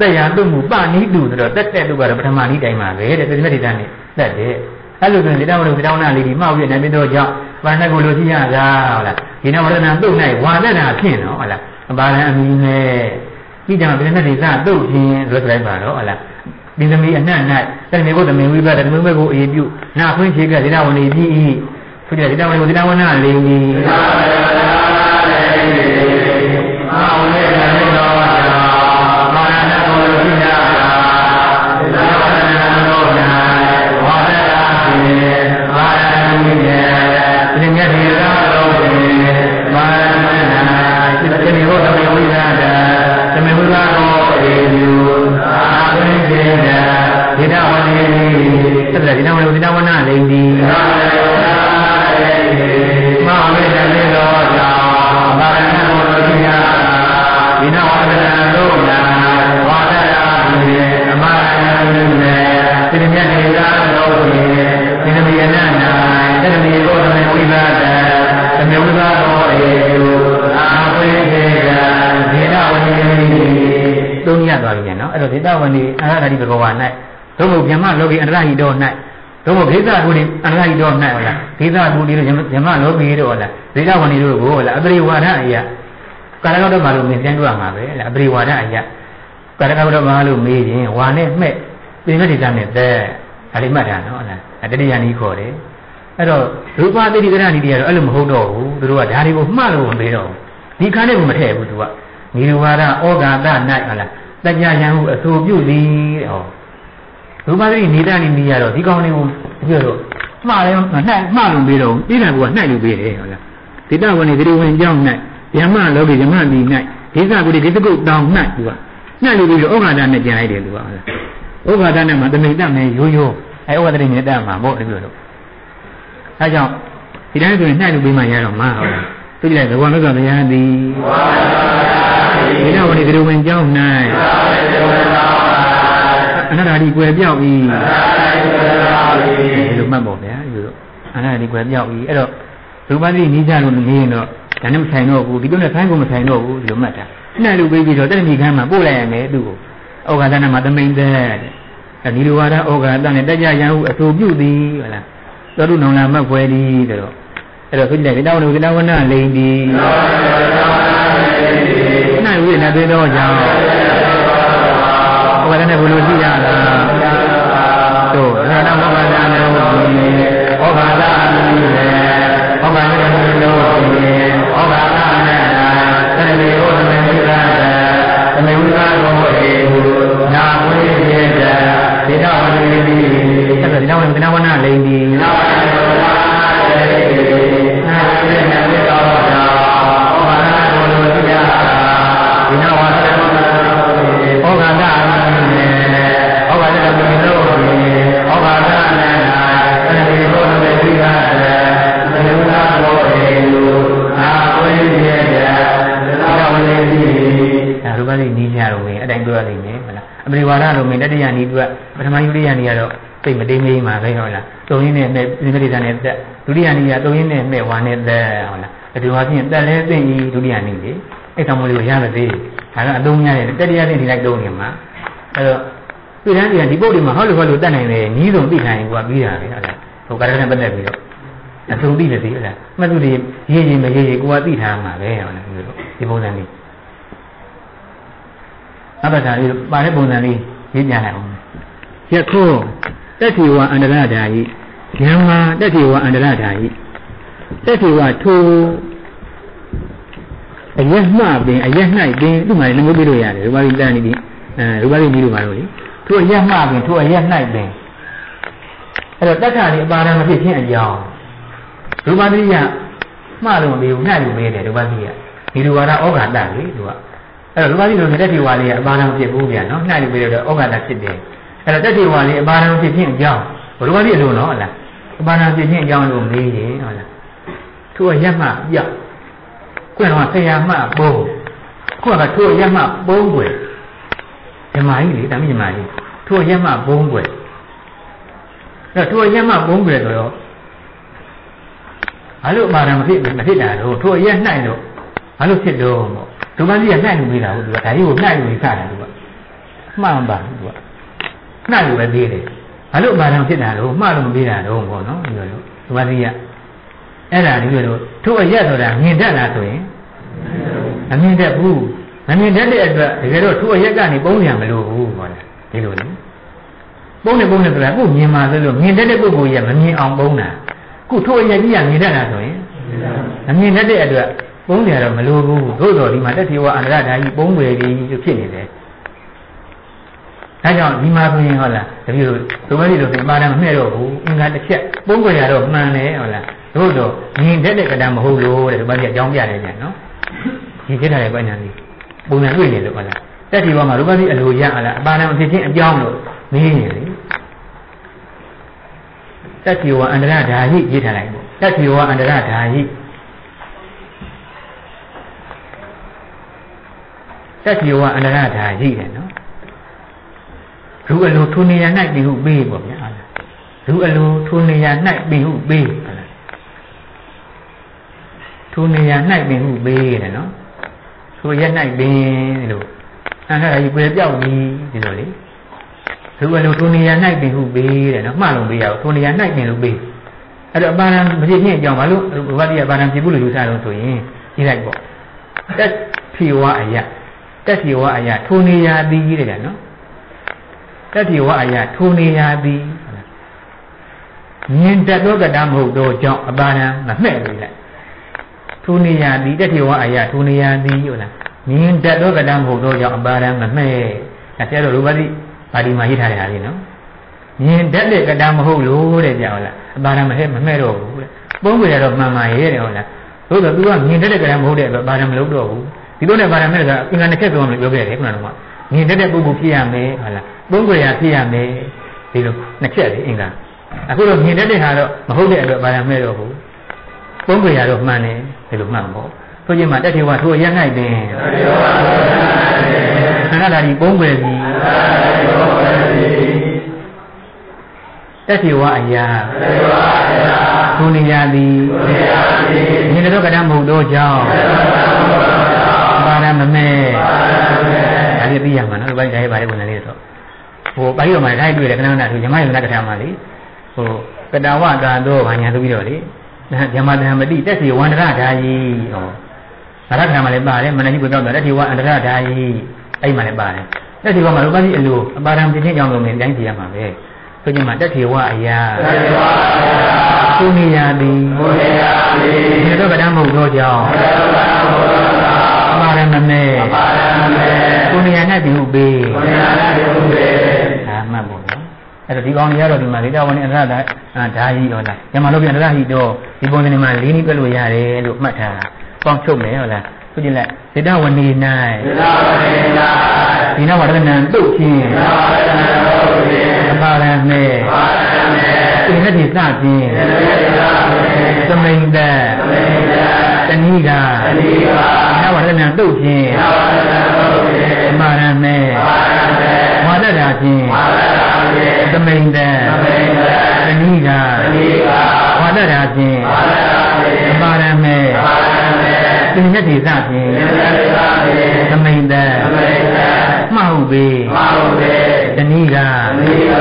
Speaker 1: တက်ရတုမှုပနိတုဆိုတော့တက်တဲ့တုကတော့ပထမနည်းတိုင်းပါပဲတဲ့ပင်သမီးတိတနဲ့တက်တယ်အဲ့လိုဆိုရင်ဒီတောင်လို့ဒီတောင်နာလေးဒီမှောက်ပြနေပြီးတော့ကြောင့်ဘာနဲ့ကိုလိုရှိရတာဟုတ်လားဒီနောက်ဝရဏတုတ်၌ဝါတက်တာဖြင့်နော်ဟုတ်လားအပါရအမီနဲ့ဒီကြောင့်ဒီနေ့ဒီကတုတ်ဖြင့်ဆိုလိုက်ပါတော့ဟုတ်လားဒီသမီးအနှံ့၌တမေကိုတမေဝိပဒတမေမေကိုအေးပြုနာခွင့်ခြေကဒီနာဝန်ဤပြီးဤ ဆိုကြဒီနာဝန် မဟုတ်မြမလောကီအန္တရာဟိတော၌သို့မဟုတ်ဒေတာဘူရိအန္တရာဟိတော၌ဟုတ်လားဒေတာဘူရိတို့မြမလောကီတို့ဟုတ်လားဒေတာဝဏီတို့ကိုဟုတ်လားအပရိဝါဒအရာကာရကတော့မလို့မြင်ပြန်တွေ့ရမှာပဲလားအပရိဝါဒအရာကာရကတော့မလို့မေးရင်ဝါနဲ့မှဲ့ပြင်မဲ့ဒေတာနဲ့တဲ့ဒါလေးမှတ်တာနော်ဟုတ်လားတတိယနီးခေါ်တယ်အဲ့တော့ရူပတိတိကရဏီတွေကတော့အဲ့လိုမဟုတ်တော့ဘူးသူတို့ကဒါတွေကိုမှတ်လို့မပေးတော့ဘူးဒီခါနဲ့ကိုမထည့်ဘူးသူကနိရဝါဒဩဃာတ၌ဟုတ်လားတကြရန်ဟုအဆိုပြုသည်တဲ့ဟော ရူပသတိနေတာနေနေရတော့ဒီကောင်းလေးကိုပြောတော့မှားတယ်နှိုက်မှားလို့ပြီးတော့ပြည်တယ်ကနှိုက်လို့ပြီးတယ်ဟုတ်လားဒေတာဝင်ဒီဝင်ကြောင်းနှိုက်ယမလောကီယမတိနှိုက်ဒေသကုတိဒေသကုတ်တောင်းနှိုက်သူကနှိုက်လို့ပြီးတော့ဩဃာတနဲ့ပြန်လိုက်တယ်သူကဟုတ်လားဩဃာတနဲ့မှတမိတ်တမယ်ရိုးရိုးအဲဩဃာတနဲ့တက်မှာပေါ့ဒီလိုတော့အဲကြောင့်ဒီတိုင်းဆိုရင်နှိုက်လို့ပြီးမှရတော့မှာဟုတ်လားသူကြည့်လိုက်ဘဂဝါမြတ်စွာဘုရားသည်ဒေတာဝင်ဒီဝင်ကြောင်း နှိုက်အနတ္တဒီကွယ်ပြောက်ပြီဒီလိုမှတ်ပေါ့ဗျာဒီလိုအနတ္တဒီကွယ်ပြောက်ပြီအဲ့တော့ရူပတိနိစ္စလို့နေရင်တော့ဒါနဲ့မဆိုင်တော့ဘူးဒီလိုနဲ့ခိုင်းကုန်မဆိုင်တော့ဘူးဒီလိုမှတ်တာနှံ့လို့ပြီးပြီးတော့တက်မိခန်းမှာပို့လိုက်ရမယ်သူ့ကိုဩဃာတနာမှာသမိန်တဲ့အဲဒီလိုဝါဒဩဃာတနဲ့တက်ကြရန်ဟုအဆိုပြုသည်ဟုတ်လားသောတုနောင်လာမတ်ဖွယ်သည်တဲ့တော့အဲ့တော့ဆိုကြည့်လိုက်တောင်းလို့တောင်းဝနလိန်သည်နှံ့ဝိနေသေးတော့ကြောင့် ဩဃာတနဲ့ဘယ်လိုရှိရလားတို့ရဏမောဃာတနဲ့ဩဃာတအမိနဲ့ဩဃာတနဲ့လို့ဩဃာတနဲ့သတိဟောသမေဝိကသမေဝိကကိုအေဟုနာဝိယေတဒေတာဝိတိဆက်တော့ဒေတာဝိကနာဝ အမေဝါဒလိုမင်းတတိယနီးပြပထမယူရိယနီးကတော့သိမတိမင်းမှာပဲဟုတ်လားသုံးရင်းနဲ့မဲ့နိမိတ်နဲ့တက်ဒုတိယနီးကသုံးရင်းနဲ့မဲ့ဝါနဲ့တက်ဟုတ်လားဒီလိုအပြင်တက်လဲသိရင်ဒုတိယနီးလေအဲ့ဆောင်မလို့ရမသေးဒါကအလုံးများတယ်တတိယသိဒီလိုက်သုံးနေမှာအဲ့တော့ပြည်တန်းပြည်ဒီပုတ်ဒီမှာဟောလို့ဟောလို့တက်နိုင်တယ်ညီးစုံသိနိုင်ရင်ကပြီးတာပဲဟုတ်လားဟိုကာရနဲ့ပတ်သက်ပြီးတော့အဆုံးသိတယ်ဒီဟုတ်လားမှတ်သူတွေရေးရင်မရေးရင်ကိုကသိထားမှာပဲဟုတ်လားဒီပုံစံလေး အပ္ပဒါလေးပါတဲ့ပုံစံလေးရေးပြလိုက်အောင်ယခုတက်တိဝအန္တရဓာယိဉာဏ်မှာတက်တိဝအန္တရဓာယိတက်တိဝထိုအရက်မှပင်အရက်၌ပင်သူ့မှာလည်းငုတ်ပြလို့ရတယ်ရူပါလိတန်နေပြီအဲရူပါလိနေလို့ပါလို့လေထိုအရက်မှပင်ထိုအရက်၌ပင်အဲ့တော့တက္ကရာအပါဒံမဖြစ်ခြင်းအကြောင်းရူပါလိယမှားလို့မပြီးဘူးနှိုက်လို့မေးတယ်ရူပါလိယဒီလိုဝါဒဩဃာတလေသူက အဲ့တော့လူမကြီးတို့တက်တိဝါလေးကအပါဒံဖြစ်ဘူးဗျာနော်နှိုက်ပြီးတော့ဩဃာတဖြစ်တယ်အဲ့တော့တက်တိဝါလေးအပါဒံဖြစ်ခြင်းအကြောင်းလူမကြီးလို့နော်ဟုတ်လားအပါဒံဖြစ်ခြင်းအကြောင်းလို့မေးတယ်ဟုတ်လားသူကရက်မှပြောက်ကွင့်တော့ဆရာမှပုံခုကသူ့ရက်မှပုံွယ်ဓမ္မကြီးလေတမိဓမ္မကြီးသူ့ရက်မှပုံွယ်အဲ့တော့သူ့ရက်မှပုံွယ်ဆိုတော့ဘာလို့အပါဒံမဖြစ်မဖြစ်တာလို့သူ့ရက်နှိုက်လို့ဘာလို့ဖြစ်တော့မို့ ဒုမကြီးကနှိုက်လို့ပြီးတာဟုတ်သူကဒါကြီးကိုနှိုက်လို့ပြီးစားတယ်သူကမှန်ပါသူကနှိုက်လို့ပဲပြီးတယ်ဘာလို့ဘာလို့ဖြစ်တာလို့မှားလို့မပြီးတာတော့ဘောနော်ဒီလိုဒုမကြီးကအဲ့ဒါဒီလိုသူ့အရက်ဆိုတာမြင်တတ်လားဆိုရင်မမြင်တတ်ဘူးမမြင်တတ်တဲ့အတွက်တကယ်တော့သူ့အရက်ကနေပုံးရမလို့ဘူးဟောတယ်ဒီလိုလေပုံးနေပုံးနေဆိုတာကိုမြင်ပါသလိုမြင်တတ်တဲ့ပုဂ္ဂိုလ်ရဲ့မမြင်အောင်ပုံးတာခုသူ့အရက်ကြီးကမြင်တတ်တာဆိုရင်မမြင်တတ်တဲ့အတွက် ပုံးတယ်တော့မလိုဘူးသို့တော်ဒီမှာတက်တိဝအန္တရဓာကြီးပုံးွယ်ပြီးဖြစ်နေတယ်ဒါကြောင့်ဒီမှာဆိုရင်ဟုတ်လားတပည့်တို့သုံးမလေးတို့ပြန်ပါတယ်မမှဲ့တော့ဘူးအင်္ဂါတစ်ချက်ပုံးွယ်ရတော့မှန်တယ်ဟုတ်လားသို့တော်မြင်တတ်တဲ့ကတည်းကမဟုတ်လို့တဲ့ဒီမှာကြီးအကြောင်းပြတယ်ပြန်နော်ဒီဖြစ်တာရဲ့ပညာလေးပုံစံတွေ့နေလို့ဟုတ်လားတက်တိဝမှာရူပတိအလိုရလားအပါဒံအဖြစ်ချင်းအကြောင်းလို့မင်းနေလေတက်တိဝအန္တရဓာကြီးရေးထားလိုက်ပေါ့တက်တိဝအန္တရဓာကြီး တက်တိဝအန္တရဓာကြီးတယ်နော်လူအလိုထိုနေရာ၌ပြီးဟုပေးပေါ့ဗျာလူအလိုထိုနေရာ၌ပြီးဟုပေးဟုတ်လားထိုနေရာ၌ပြီးဟုပေးတယ်နော်ထိုရက်၌ပင်လို့အဲ့ဒါကြီးပြေပြောက်ပြီးဒီလိုလေလူအလိုထိုနေရာ၌ပြီးဟုပေးတယ်နော်မှတ်လို့ပေးရအောင်ထိုနေရာ၌ပင်လို့ပေးအဲ့တော့အပါရံမဖြစ်ဖြစ်အကြောင်းဘာလို့ဘဝတိအပါရံဖြစ်ဘူးလို့ယူဆတော့ဆိုရင်ကြည့်လိုက်ပေါ့တက်ဖြေဝအယ တက်ဖြေဝအယထိုနေရာသည်တဲ့ဗျာနော်တက်ဖြေဝအယထိုနေရာသည်မြင်တတ်သောကတမဟုတ်သောကြောင့်အပါရံမမှဲ့လို့လိုက်ထိုနေရာသည်တက်ဖြေဝအယထိုနေရာသည်ဟုတ်လားမြင်တတ်သောကတမဟုတ်သောကြောင့်အပါရံမမှဲ့ဒါဆရာတော်ရူပတိပါဠိမှာရေးထားတဲ့ဟာလေးနော်မြင်တတ်တဲ့ကတာမဟုတ်လို့တဲ့ကြောက်လားအပါရမဟဲ့မမဲ့တော့ဘူးတဲ့ပုံးကြရတော့မှန်မှန်ရဲတယ်ဟုတ်လားသို့တော့ तू ကမြင်တတ်တဲ့ကတာမဟုတ်တဲ့အတွက်ပါရမလုပ်တော့ဘူး ဒီလိုနဲ့ပါရမဲ့ကအင်္ဂါတစ်ချက်ပြောမှပြောခဲ့တယ်ခုနကမြင်တတ်တဲ့ပုဂ္ဂိုလ်ဖြစ်ရမယ်ဟုတ်လားပုံးကြရဖြစ်ရမယ်ဒီလိုနှစ်ချက်လေအင်္ဂါအခုတော့မြင်တတ်တဲ့ဟာတော့မဟုတ်တဲ့အတွက်ပါရမဲ့တော့ဘူးပုံးကြရတော့မှန်တယ်ဒီလိုမှန်ပေါ့ဆိုခြင်းမှာတက်ထေဝထိုရက်၌ပင်သံဃာဓာရီပုံးွယ်ပြီတက်ထေဝအရာသူနေရာသည်မြင်တော့ကတည်းကမဟုတ်တော့ကြောင်း ပါရမမဲဒါလေးသိရမှာနော်ဒီဘက်တိုင်းပါလေးပုံစံလေးတော့ဟိုပါဠိတော်မှာတိုင်းတွေ့တယ်ခဏခဏသူညမယုံနာကထာမှာလေဟိုကတဝကာတော့ဘာညာဆိုပြီးတော့လေဓမ္မတဟမတိတက်စီဝန္ဒရဓာယီဟောသာရခဏမှာလည်းပါတယ်မနကြီးကိုတော့တက်စီဝန္ဒရဓာယီအဲ့မှာလည်းပါတယ်တက်စီဝမှာရူပတိအလိုအပါရံပြင်းကြောင်းလုံးနဲ့တိုင်းကြည့်ရမှာပဲဆိုကြမှာတက်စီဝအရာတက်စီဝအရာသူနေရာသည်သူနေရာသည်ဒီတော့ကတည်းကမဟုတ်တော့ကြောင်းအ ပါရမမဲအပါရမမဲသူနေရာနဲ့ဒီဟုပေးသူနေရာနဲ့ဒီဟုပေးဒါမှတ်ဖို့နော်အဲ့တော့ဒီကောင်ကြီးကတော့ဒီမှာလေတာဝန်နဲ့အရဟတဓာကြီးဟုတ်လားညမလို့ပြန်အရဟိတော့ဒီပုံစံတွေမှာလေးနည်းပြလို့ရတယ်လို့မှတ်ထားတာပေါင်းချုပ်မယ်ဟုတ်လားသူကြည့်လိုက်ဒေတာဝနေ၌ဒေတာဝနေ၌ဒီနောက်ဝရဏံတုတ်ခြင်းဒေတာဝရဏံတုတ်ခြင်းအပါရမေပါရမေသင်္ခတိစခြင်းသင်္ခတိစခြင်းသမိန်တသမိန်တတဏိကတဏိက နောက်ဝရဏံတုတ်ခြင်းနောက်ဝရဏံတုတ်ခြင်းအပါရမေပါရမေဝါဒတာခြင်းဝါဒတာခြင်းသမိန်တသမိန်တတဏိကတဏိကဝါဒတာခြင်းဝါဒတာခြင်းအပါရမေပါရမေသင်္ခတိစခြင်းသင်္ခတိစခြင်းသမိန်တသမိန်တမှတ်ဟုတ်ပေမှတ်ဟုတ်ပေတဏိကတဏိက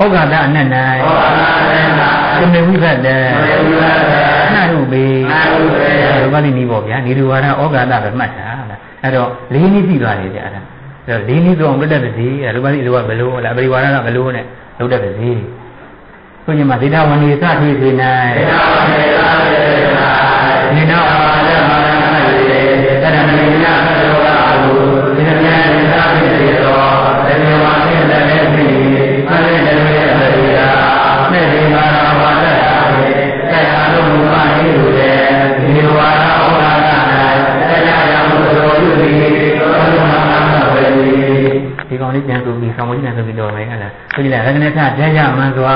Speaker 1: ဩဃာတအနတ်၌ဩဃာတအနတ်၌သမေဝိသတ္တသမေဝိသတ္တ နှဟုပေနှဟုပေဒီပါဠိနည်းပေါ့ဗျာနေရဝါဒဩဃာတပဲမှတ်တာလားအဲ့တော့လေးနည်းပြီးသွားတယ်ကြာအဲ့ဒါအဲ့တော့လေးနည်းဆိုအောင်လွတ်တတ်တဲ့စီအဲ့ဒီပါဠိတွေကဘယ်လိုလဲပရိဝါဒကဘယ်လိုနဲ့လွတ်တတ်တဲ့စီဆိုရင်မှာဒေတာဝဏီစထွေစေ၌ဒေတာဝဏီစထွေ င်လေးပြန်ဆိုပြီးဆောင်းမကြီးပြန်ဆိုပြီးတော့မယ်ဟဲ့လားဆိုကြည့်လိုက်ရကနေ့ကကြကြမှန်စွာ